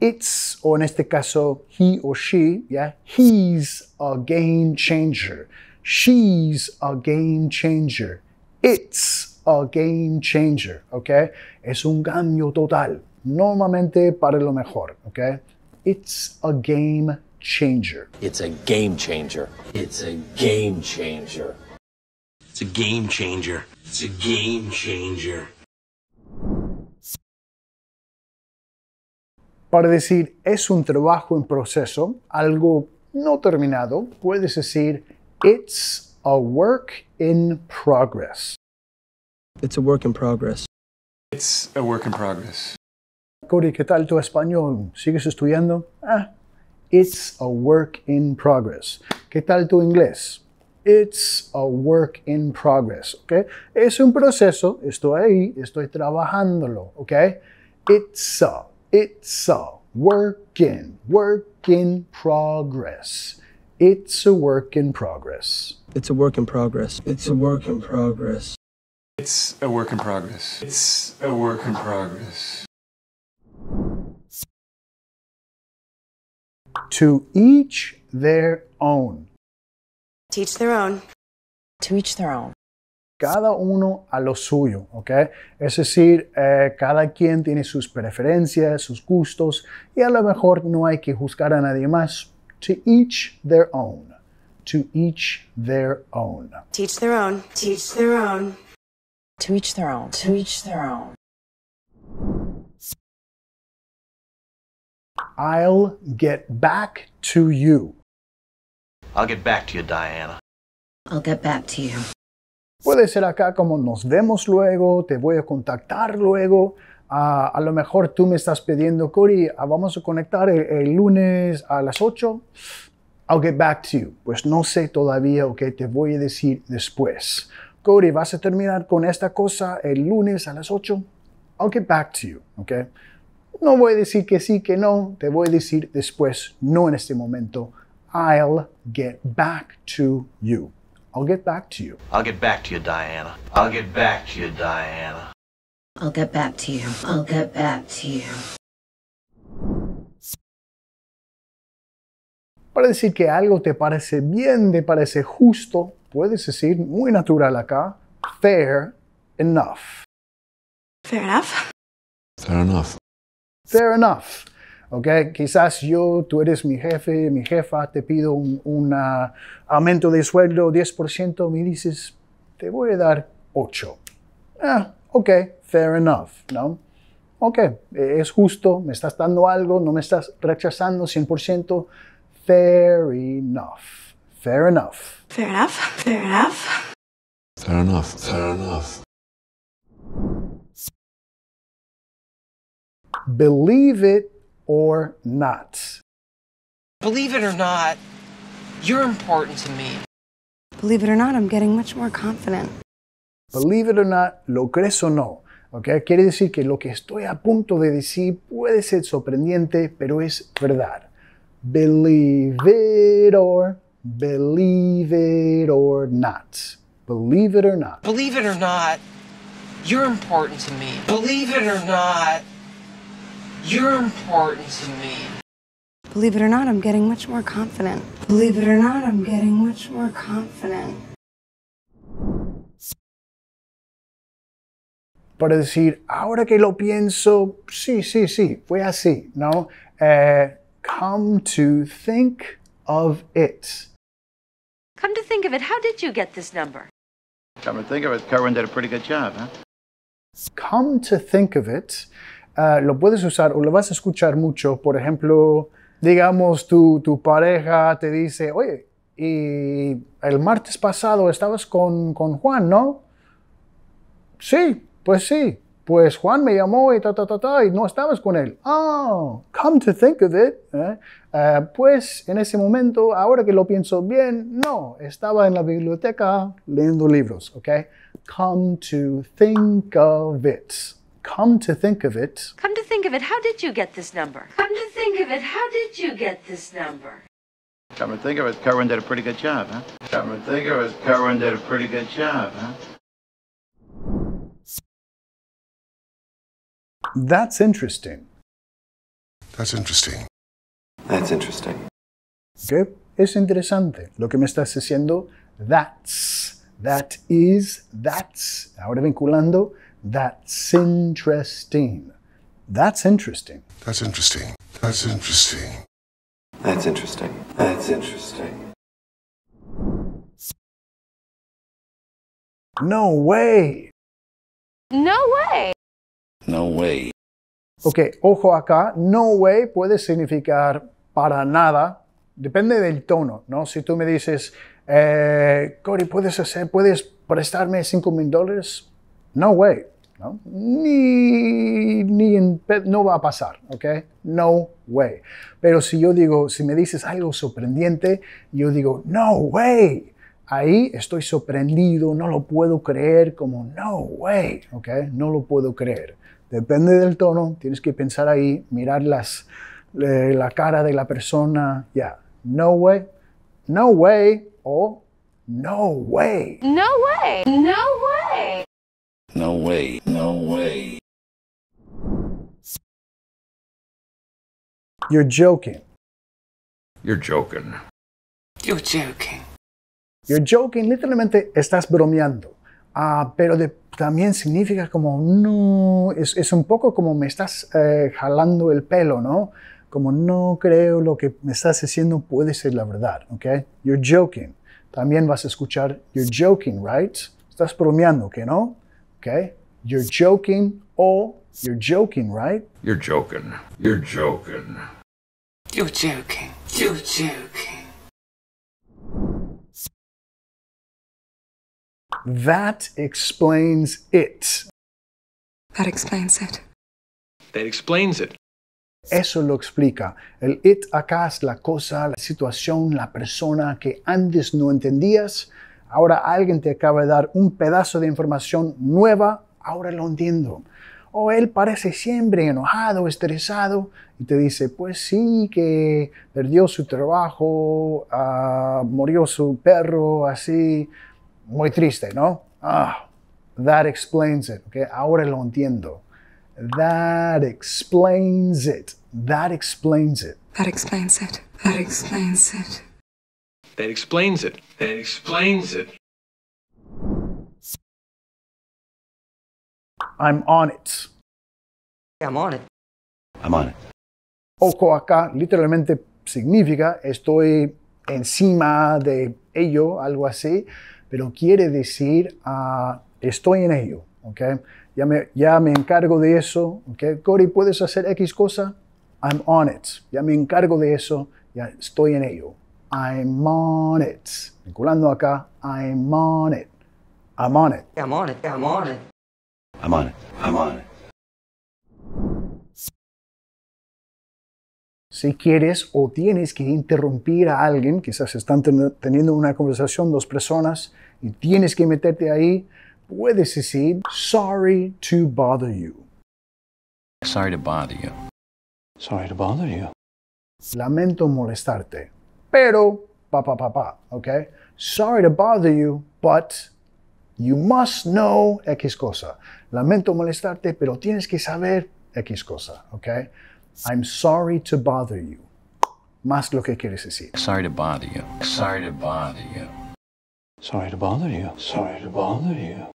It's, o en este caso, he or she, yeah, He's a game changer. She's a game changer. It's a game changer, okay? Es un cambio total, normalmente para lo mejor, ¿ok? It's a game changer. It's a game changer. It's a game changer. It's a game changer. It's a game changer. Para decir es un trabajo en proceso, algo no terminado, puedes decir it's a work in progress. It's a work in progress. It's a work in progress. Cody, ¿qué tal tu español? ¿Sigues estudiando? Ah, it's a work in progress. ¿Qué tal tu inglés? It's a work in progress, ¿ok? Es un proceso, estoy ahí, estoy trabajándolo, ¿ok? It's a, it's a work in, work in progress. It's a work in progress. It's a work in progress. It's a work in progress. It's a work in progress. It's a work in progress. To each their own. Teach their own. To each their own. Cada uno a lo suyo, ¿ok? Es decir, eh, cada quien tiene sus preferencias, sus gustos, y a lo mejor no hay que juzgar a nadie más. To each their own. To each their own. Teach their own. Teach their own. To each their own. To each their own. I'll get back to you. I'll get back to you, Diana. I'll get back to you. Puede ser acá como nos vemos luego, te voy a contactar luego. Ah, a lo mejor tú me estás pidiendo, Cory, ah, vamos a conectar el, lunes a las 8. I'll get back to you. Pues no sé todavía, ok, te voy a decir después. Cory, ¿vas a terminar con esta cosa el lunes a las 8? I'll get back to you, ok. No voy a decir que sí, que no, te voy a decir después, no en este momento. I'll get back to you. I'll get back to you. I'll get back to you, Diana. I'll get back to you, Diana. I'll get back to you. I'll get back to you. Para decir que algo te parece bien, te parece justo, puedes decir muy natural acá, fair enough. Fair enough. Fair enough. Fair enough. ¿Ok? Quizás yo, tú eres mi jefe, mi jefa, te pido un, un aumento de sueldo 10%, me dices, te voy a dar 8. Ah, ok, fair enough, ¿no? Ok, es justo, me estás dando algo, no me estás rechazando 100%, fair enough, fair enough. Fair enough. Fair enough. Fair enough. Fair enough. Believe it or not. Believe it or not, you're important to me. Believe it or not, I'm getting much more confident. Believe it or not, lo crees o no. ¿ok? Quiere decir que lo que estoy a punto de decir puede ser sorprendente, pero es verdad. Believe it or, believe it or not. Believe it or not. Believe it or not, you're important to me. Believe it or not, you're important to me. Believe it or not, I'm getting much more confident. Believe it or not, I'm getting much more confident. Para decir, ahora que lo pienso, sí, sí, sí, fue así, ¿no? Eh, come to think of it. Come to think of it, how did you get this number? Come to think of it, Kerwin did a pretty good job, huh? Come to think of it, uh, lo puedes usar o lo vas a escuchar mucho. Por ejemplo, digamos, tu, tu pareja te dice, oye, el martes pasado estabas con, con Juan, ¿no? Sí, pues sí. Pues Juan me llamó y ta, ta, ta, ta, y no estabas con él. Oh, come to think of it. ¿eh? Uh, pues en ese momento, ahora que lo pienso bien, no, estaba en la biblioteca leyendo libros, ¿ok? Come to think of it. Come to think of it. Come to think of it, how did you get this number? Come to think of it, how did you get this number? Come to think of it, Kerwin did a pretty good job, huh? Come to think of it, Kerwin did a pretty good job, huh? That's interesting. That's interesting. That's interesting. ¿Qué? Es interesante. Lo que me estás diciendo, That's. That is. That's. Ahora vinculando. That's interesting. That's interesting. That's interesting. That's interesting. That's interesting. That's interesting. No way. No way. No way. Ok, ojo acá, no way puede significar para nada, depende del tono, ¿no? Si tú me dices, eh, Cory, ¿puedes, hacer, ¿puedes prestarme 5 mil dólares? No way, ¿no? Ni, ni no va a pasar, ¿ok? No way. Pero si yo digo, si me dices algo sorprendente, yo digo, no way. Ahí estoy sorprendido, no lo puedo creer, como no way, ¿ok? No lo puedo creer. Depende del tono, tienes que pensar ahí, mirar las, la cara de la persona, ya, yeah. no way, no way o no way. No way. No way. No way. No way. You're joking. You're joking. You're joking. You're joking, literalmente estás bromeando. Ah, pero de, también significa como, no, es, es un poco como me estás eh, jalando el pelo, ¿no? Como no creo lo que me estás diciendo puede ser la verdad, ¿ok? You're joking. También vas a escuchar, you're joking, right? Estás bromeando, ¿que no? ¿Ok? You're joking o you're joking, right? You're joking. You're joking. You're joking. You're joking. That explains it. That explains it. That explains it. Eso lo explica. El it acá es la cosa, la situación, la persona que antes no entendías. Ahora alguien te acaba de dar un pedazo de información nueva, ahora lo entiendo. O él parece siempre enojado, estresado, y te dice, pues sí, que perdió su trabajo, uh, murió su perro, así, muy triste, ¿no? Ah, that explains it, okay? Ahora lo entiendo. That explains it. That explains it. That explains it. That explains it. That explains it. That explains it. I'm on it. I'm on it. I'm on it. Ojo acá literalmente significa estoy encima de ello, algo así, pero quiere decir uh, estoy en ello, ¿ok? Ya me, ya me encargo de eso, ¿ok? Cory, ¿puedes hacer X cosa? I'm on it. Ya me encargo de eso, ya estoy en ello. I'm on it. Vinculando acá, I'm on it. I'm on it. I'm on it. I'm on it. I'm on it. I'm on it. Si quieres o tienes que interrumpir a alguien, quizás están ten teniendo una conversación dos personas y tienes que meterte ahí, puedes decir sorry to bother you. Sorry to bother you. Sorry to bother you. Lamento molestarte. Pero, pa pa pa pa, ¿ok? Sorry to bother you, but you must know X cosa. Lamento molestarte, pero tienes que saber X cosa, Okay? I'm sorry to bother you. Más lo que quieres decir. Sorry to bother you. Sorry to bother you. Sorry to bother you. Sorry to bother you.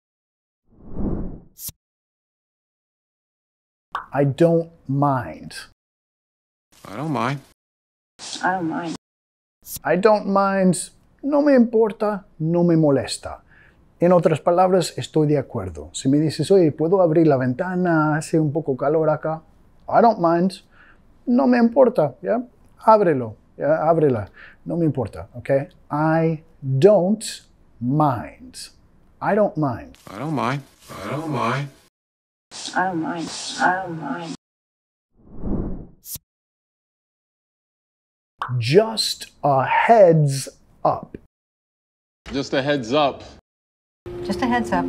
I don't mind. I don't mind. I don't mind. I don't mind. No me importa, no me molesta. En otras palabras, estoy de acuerdo. Si me dices, oye, ¿puedo abrir la ventana? Hace un poco calor acá. I don't mind. No me importa, ¿ya? Ábrelo, ¿ya? Ábrela. No me importa, ¿ok? I don't mind. I don't mind. I don't mind. I don't mind. I don't mind. I don't mind. Just a heads up. Just a heads up. Just a heads up.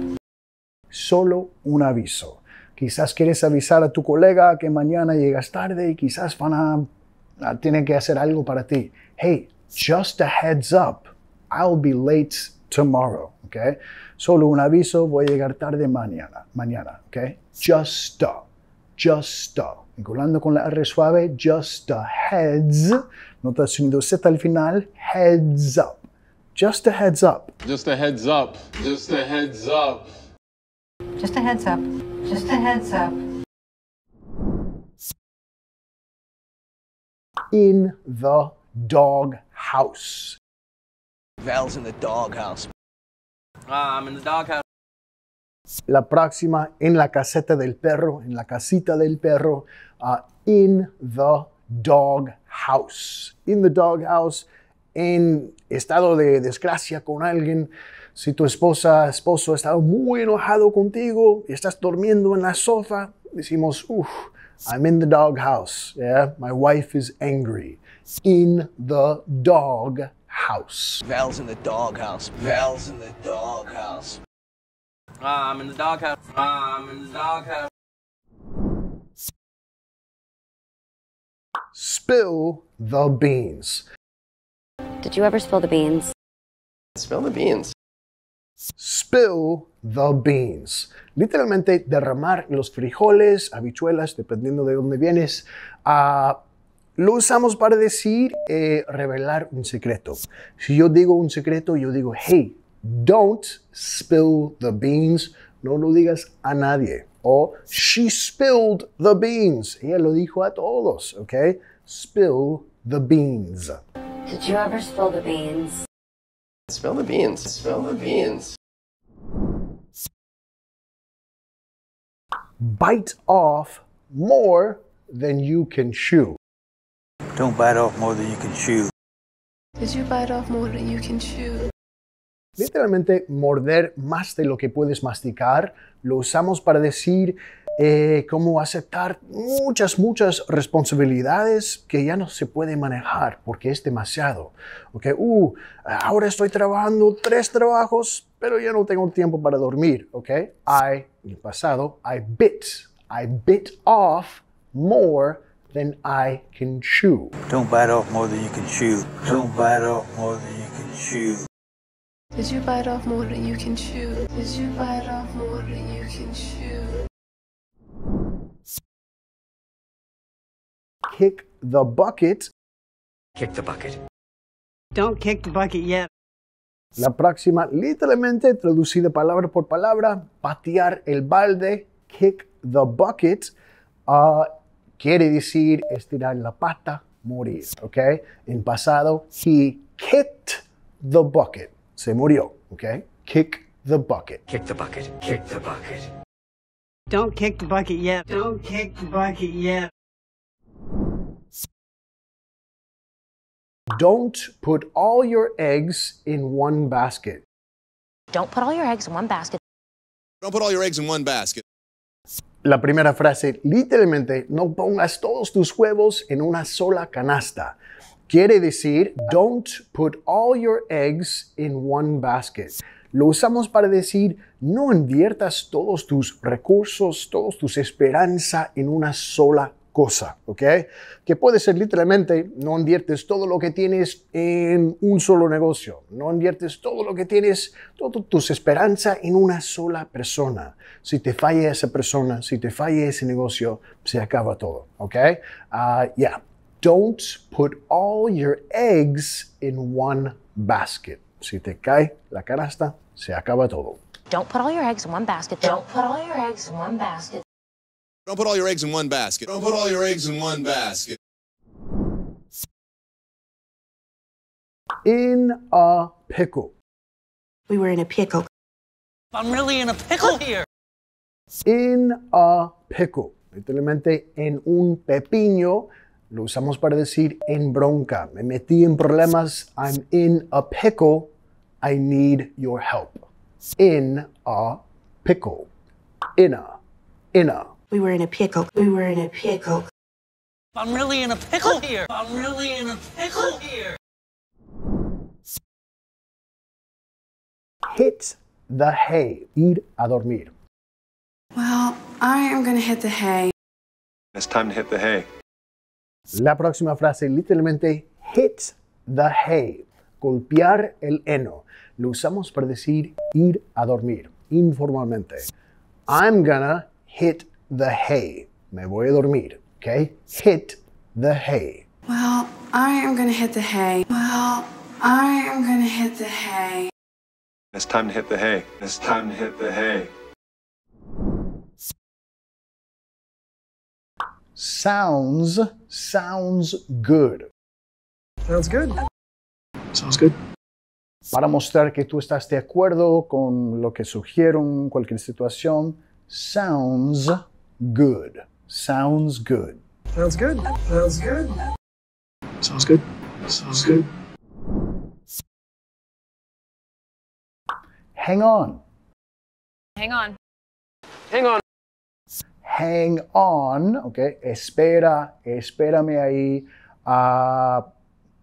Solo un aviso. Quizás quieres avisar a tu colega que mañana llegas tarde y quizás van a, a tienen que hacer algo para ti. Hey, just a heads up. I'll be late tomorrow. Okay? Solo un aviso, voy a llegar tarde mañana. Mañana. Okay? Just a. Just a. Vinculando con la R suave, just a heads. Nota el sonido Z al final. Heads up. Just a heads up. Just a heads up. Just a heads up. Just a heads up. Just a heads up. In the dog house. Val's in the doghouse. Ah, I'm in the doghouse. La próxima, en la caseta del perro, en la casita del perro. Uh, in the dog house. In the dog house. En estado de desgracia con alguien. Si tu esposa, esposo ha estado muy enojado contigo y estás durmiendo en la sofá, decimos, uff, I'm in the dog house. Yeah, my wife is angry. In the dog house. Val's in the doghouse. Val's in the doghouse. Ah, I'm in the doghouse. Ah, I'm in the doghouse. Spill the beans. Did you ever spill the beans? Spill the beans. Spill the beans. Literalmente derramar los frijoles, habichuelas, dependiendo de dónde vienes. Uh, lo usamos para decir eh, revelar un secreto. Si yo digo un secreto, yo digo, hey, don't spill the beans. No lo digas a nadie. O she spilled the beans. Ella lo dijo a todos, ¿ok? Spill the beans. Did you ever spill the beans? Spill the beans. Spill the beans. Bite off more than you can chew. Don't bite off more than you can chew. Did you bite off more than you can chew? Literalmente, morder más de lo que puedes masticar lo usamos para decir eh, cómo aceptar muchas, muchas responsabilidades que ya no se puede manejar porque es demasiado. Okay, uh, ahora estoy trabajando tres trabajos, pero ya no tengo tiempo para dormir. Okay, I, en el pasado, I bit, I bit off more than I can chew. Don't bite off more than you can chew. Don't bite off more than you can chew. Did you bite off more than you can chew? Did you bite off more than you can chew? Kick the bucket. Kick the bucket. Don't kick the bucket yet. La próxima, literalmente traducida palabra por palabra, patear el balde, kick the bucket, uh, quiere decir estirar la pata, morir, ¿ok? En pasado, he kicked the bucket. Se murió, ¿ok? Kick the bucket. Kick the bucket. Kick the bucket. Don't kick the bucket yet. Don't kick the bucket yet. Don't put all your eggs in one basket. Don't put all your eggs in one basket. Don't put all your eggs in one basket. La primera frase, literalmente, no pongas todos tus huevos en una sola canasta. Quiere decir, don't put all your eggs in one basket. Lo usamos para decir, no inviertas todos tus recursos, todas tus esperanzas en una sola cosa, ¿ok? Que puede ser literalmente, no inviertes todo lo que tienes en un solo negocio, no inviertes todo lo que tienes, todas tus esperanzas en una sola persona. Si te falla esa persona, si te falla ese negocio, se acaba todo, ¿ok? Uh, yeah, don't put all your eggs in one basket. Si te cae la canasta, se acaba todo. Don't put all your eggs in one basket. Don't put all your eggs in one basket. Don't put all your eggs in one basket. Don't put all your eggs in one basket. In a pickle. We were in a pickle. I'm really in a pickle here. In a pickle. Literalmente en un pepino. Lo usamos para decir en bronca. Me metí en problemas. I'm in a pickle. I need your help. In a pickle. In a. In a. We were in a pickle. We were in a pickle. I'm really in a pickle here. I'm really in a pickle here. Hit the hay. Ir a dormir. Well, I am going to hit the hay. It's time to hit the hay. La próxima frase, literalmente, hit the hay. Golpear el heno. Lo usamos para decir ir a dormir, informalmente. I'm gonna hit the hay. Me voy a dormir, ¿ok? Hit the hay. Well, I am going to hit the hay. Well, I am gonna hit the hay. It's time to hit the hay. It's time to hit the hay. Sounds, sounds good. Sounds good. Sounds good. Para mostrar que tú estás de acuerdo con lo que sugiero en cualquier situación, sounds good. Sounds good. Sounds good. Sounds good. Sounds good. Sounds good. Hang on. Hang on. Hang on. Hang on, ok. Espera, espérame ahí. Ah,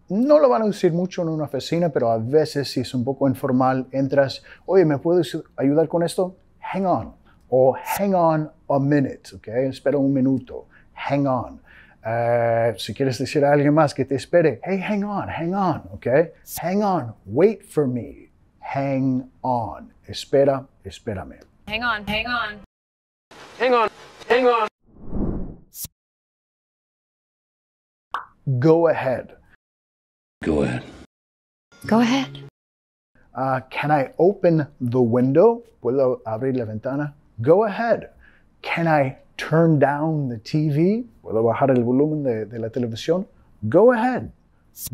no lo van a decir mucho en una oficina, pero a veces si es un poco informal, entras, oye, ¿me puedes ayudar con esto? Hang on. O hang on a minute, ok. Espera un minuto. Hang on. Eh, si quieres decir a alguien más que te espere, hey, hang on, hang on, ok. Hang on, wait for me. Hang on. Espera, espérame. Hang on. Hang on. Hang on. Hang on. Go ahead. Go ahead. Go ahead. Uh, can I open the window? ¿Puedo abrir la ventana? Go ahead. Can I turn down the TV? ¿Puedo bajar el volumen de, de la televisión? Go ahead.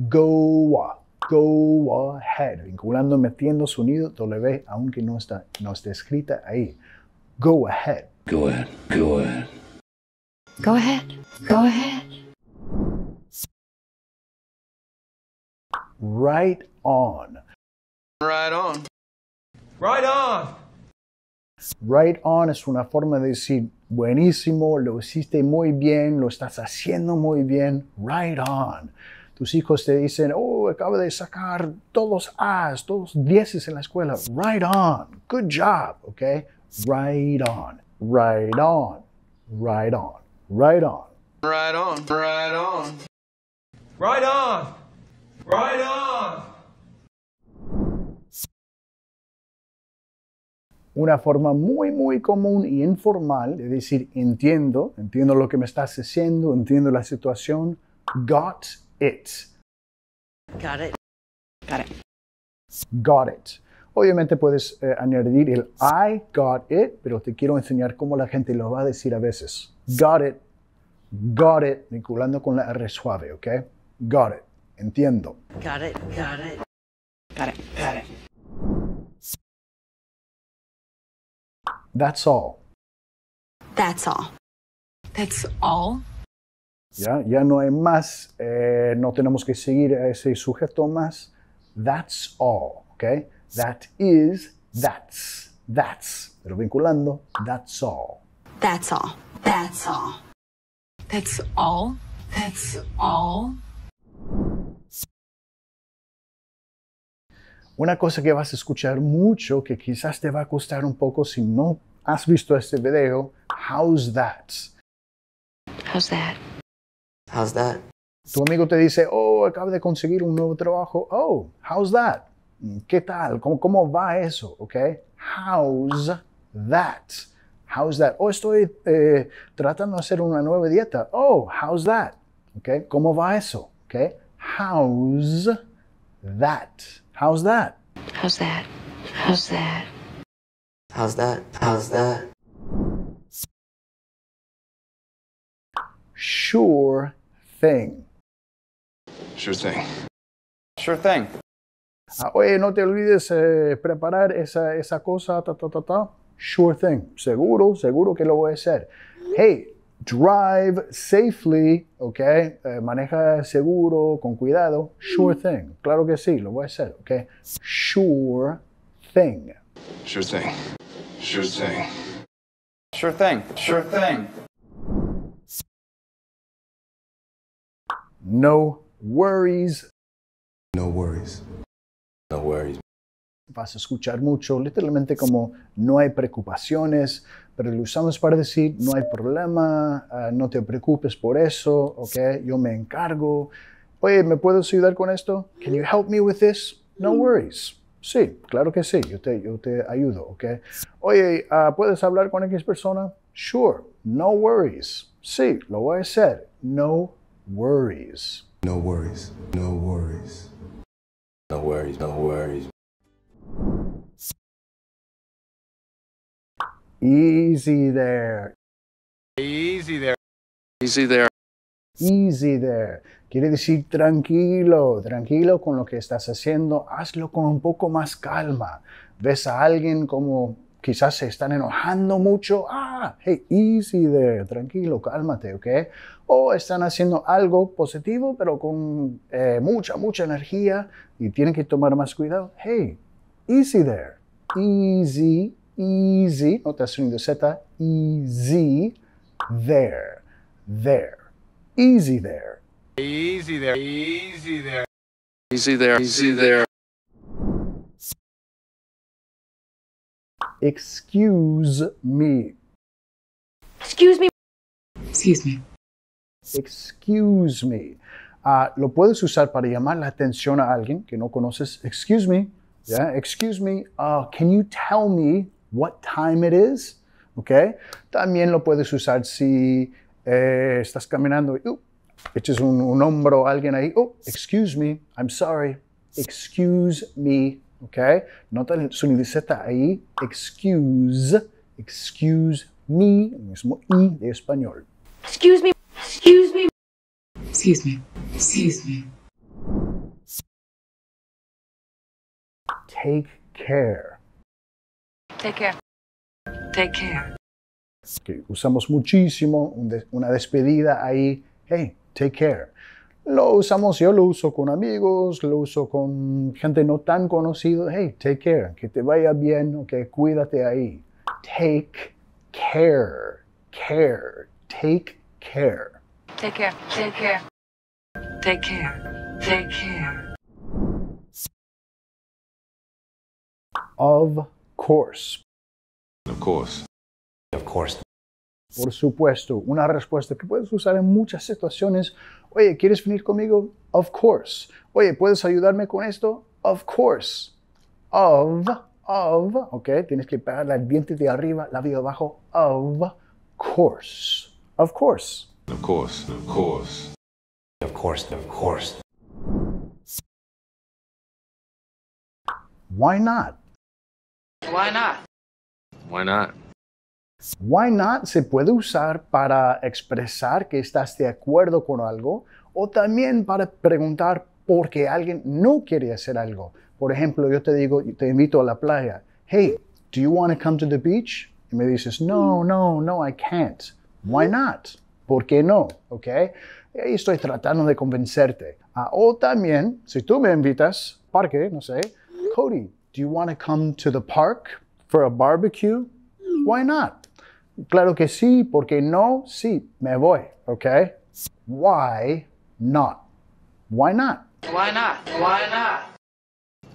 Go, go ahead. Vinculando, metiendo sonido W, aunque no está, no está escrita ahí. Go ahead. Go ahead. Go ahead. Go ahead. Go ahead. Right on. Right on. Right on. Right on es una forma de decir buenísimo, lo hiciste muy bien, lo estás haciendo muy bien. Right on. Tus hijos te dicen, oh, acabo de sacar todos A's, todos dieces en la escuela. Right on. Good job. ¿Ok? Right on. Right on. Right on. Right on. Right on. Right on. Right on. Right on. Una forma muy, muy común y informal de decir entiendo, entiendo lo que me estás haciendo, entiendo la situación. Got it. Got it. Got it. Got it. Obviamente puedes eh, añadir el I got it, pero te quiero enseñar cómo la gente lo va a decir a veces. Got it. Got it, vinculando con la R suave, ¿ok? Got it. Entiendo. Got it. Got it. Got it. That's all. That's all. That's all. ¿Ya? Ya no hay más, eh, no tenemos que seguir a ese sujeto más. That's all, ¿ok? That is, that's, that's. Pero vinculando, that's all. That's all. That's all. That's all. That's all. Una cosa que vas a escuchar mucho, que quizás te va a costar un poco si no has visto este video, how's that? How's that? How's that? Tu amigo te dice, oh, acabo de conseguir un nuevo trabajo. Oh, how's that? ¿Qué tal? ¿Cómo, cómo va eso? ¿Ok? How's that? How's that? Oh, estoy eh, tratando de hacer una nueva dieta. Oh, how's that? ¿Ok? ¿Cómo va eso? ¿Ok? How's that? How's that? How's that? How's that? How's that? How's that? Sure thing. Sure thing. Sure thing. Ah, oye, no te olvides eh, preparar esa, esa cosa, ta, ta, ta, ta. Sure thing. Seguro, seguro que lo voy a hacer. Hey, drive safely, ¿ok? Eh, maneja seguro, con cuidado. Sure thing. Claro que sí, lo voy a hacer, ¿ok? Sure thing. Sure thing. Sure thing. Sure thing. Sure thing. No worries. No worries. No worries. Vas a escuchar mucho, literalmente como no hay preocupaciones, pero lo usamos para decir no hay problema, ah, no te preocupes por eso, ok, yo me encargo. Oye, ¿me puedes ayudar con esto? Can you help me with this? No worries. Sí, claro que sí, yo te, yo te ayudo, ok. Oye, ah, ¿puedes hablar con X persona? Sure, no worries. Sí, lo voy a hacer. No worries. No worries. No worries. No worries, no worries. Easy there. Easy there. Easy there. Easy there. Quiere decir tranquilo, tranquilo con lo que estás haciendo. Hazlo con un poco más calma. Ves a alguien como quizás se están enojando mucho. Ah, hey, easy there. Tranquilo, cálmate, ¿ok? O están haciendo algo positivo, pero con eh, mucha, mucha energía y tienen que tomar más cuidado. Hey, easy there. Easy, easy. Nota sonido Z. Easy there. There. Easy there. Easy there. Easy there. Easy there. Easy there. Excuse me. Excuse me. Excuse me. Excuse me. Ah, lo puedes usar para llamar la atención a alguien que no conoces. Excuse me. Yeah, excuse me. Uh, can you tell me what time it is? Okay. También lo puedes usar si eh, estás caminando y uh, eches un, un hombro a alguien ahí. Oh, excuse me. I'm sorry. Excuse me. Okay. Nota el sonido Z ahí. Excuse. Excuse me. El mismo I de español. Excuse me. Excuse me. Excuse me. Excuse me. Take care. Take care. Take care. que usamos muchísimo, una despedida ahí, hey, take care. Lo usamos, yo lo uso con amigos, lo uso con gente no tan conocida, hey, take care, que te vaya bien, ok, cuídate ahí. Take care, care, take care. Take care. Take care. Take care. Take care. Of course, Of course. Of course. por supuesto, una respuesta que puedes usar en muchas situaciones. Oye, ¿quieres venir conmigo? Of course. Oye, ¿puedes ayudarme con esto? Of course. Of, of, ok, tienes que pegar el diente de arriba, labio de abajo. Of course. Of course. Of course. Of course. Of course. Of course. Why not? Why not? Why not? Why not se puede usar para expresar que estás de acuerdo con algo o también para preguntar por qué alguien no quiere hacer algo. Por ejemplo, yo te digo, te invito a la playa. Hey, do you want to come to the beach? Y me dices, no, no, no, I can't. Why not? ¿Por qué no? ¿Ok? Y ahí estoy tratando de convencerte. Ah, o también, si tú me invitas, parque, no sé, Cody, do you want to come to the park for a barbecue? Why not? Claro que sí, porque no, sí, me voy, okay? Why not? Why not? Why not? Why not?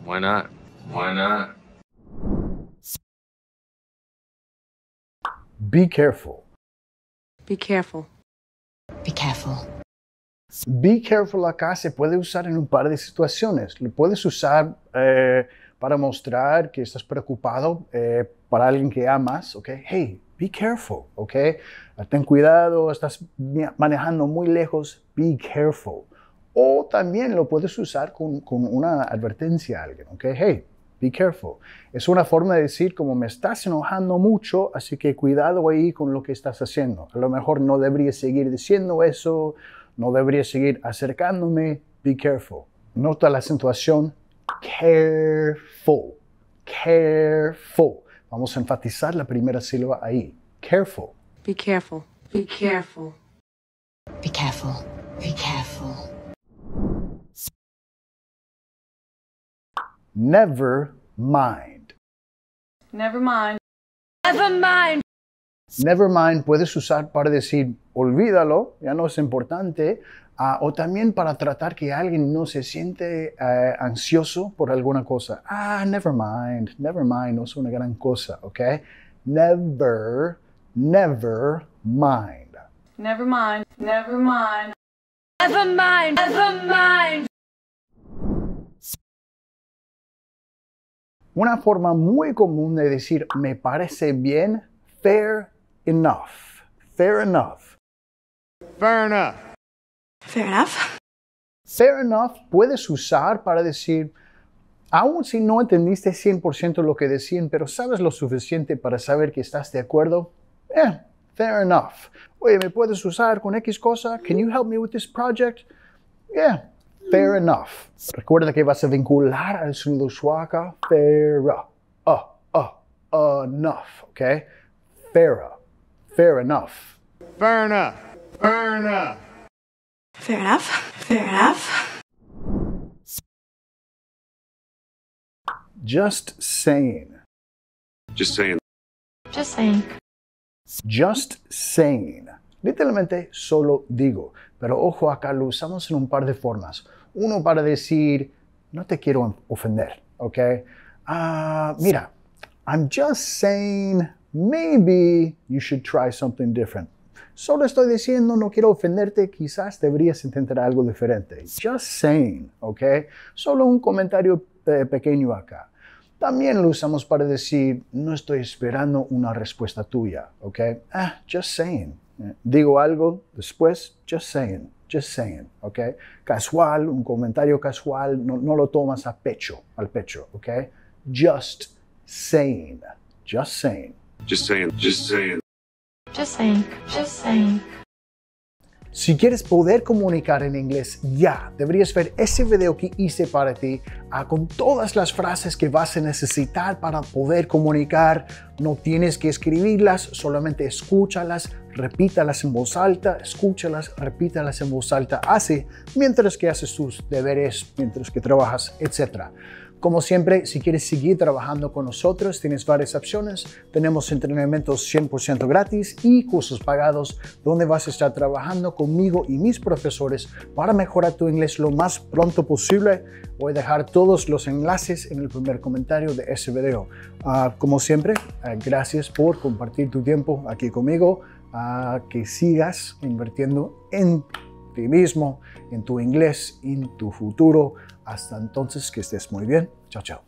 Why not? Why not? Be careful. Be careful. Be careful. Be careful acá se puede usar en un par de situaciones. Lo puedes usar eh, para mostrar que estás preocupado eh, para alguien que amas, ¿ok? Hey, be careful, ¿ok? Ten cuidado, estás manejando muy lejos, be careful. O también lo puedes usar con, con una advertencia a alguien, ¿ok? Hey, be careful. Es una forma de decir como me estás enojando mucho, así que cuidado ahí con lo que estás haciendo. A lo mejor no deberías seguir diciendo eso, no deberías seguir acercándome, be careful. Nota la acentuación careful, careful. Vamos a enfatizar la primera sílaba ahí, careful. Be careful. Be careful. Be careful. Be careful. Never mind. Never mind. Never mind. Never mind puedes usar para decir olvídalo, ya no es importante, ah, o también para tratar que alguien no se siente eh, ansioso por alguna cosa. Ah, never mind, never mind, no es una gran cosa, ¿ok? Never, never mind. Never mind. Never mind. Never mind. Never mind. Una forma muy común de decir me parece bien, fair enough. Fair enough. Fair enough. Fair enough. Fair enough puedes usar para decir Aún si no entendiste 100% lo que decían, pero sabes lo suficiente para saber que estás de acuerdo, eh, fair enough. Oye, ¿me puedes usar con X cosa? Can you help me with this project? Yeah, fair enough. Recuerda que vas a vincular al sonido suaca. Fair, uh, uh, enough, ¿ok? Fair, fair enough. Fair enough. Fair enough. Fair enough. Fair enough. Just saying. Just saying. Just saying. Just saying. Literalmente solo digo. Pero ojo, acá lo usamos en un par de formas. Uno para decir, no te quiero ofender, ¿ok? Ah, mira, I'm just saying, maybe you should try something different. Solo estoy diciendo, no quiero ofenderte, quizás deberías intentar algo diferente. Just saying, ¿ok? Solo un comentario eh, pequeño acá. También lo usamos para decir, no estoy esperando una respuesta tuya, ¿ok? Ah, just saying. Eh, digo algo, después, just saying, just saying, ¿ok? Casual, un comentario casual, no, lo tomas a pecho, al pecho, ¿ok? Just saying, just saying. Just saying. Just saying. Just saying. Just saying. Si quieres poder comunicar en inglés ya, deberías ver ese video que hice para ti ah, con todas las frases que vas a necesitar para poder comunicar. No tienes que escribirlas, solamente escúchalas, repítalas en voz alta, escúchalas, repítalas en voz alta, así mientras que haces tus deberes, mientras que trabajas, etc. Como siempre, si quieres seguir trabajando con nosotros, tienes varias opciones. Tenemos entrenamientos 100% gratis y cursos pagados donde vas a estar trabajando conmigo y mis profesores para mejorar tu inglés lo más pronto posible. Voy a dejar todos los enlaces en el primer comentario de ese video. Ah, como siempre, ah, gracias por compartir tu tiempo aquí conmigo. Ah, que sigas invirtiendo en ti mismo, en tu inglés, en tu futuro. Hasta entonces, que estés muy bien. Chao, chao.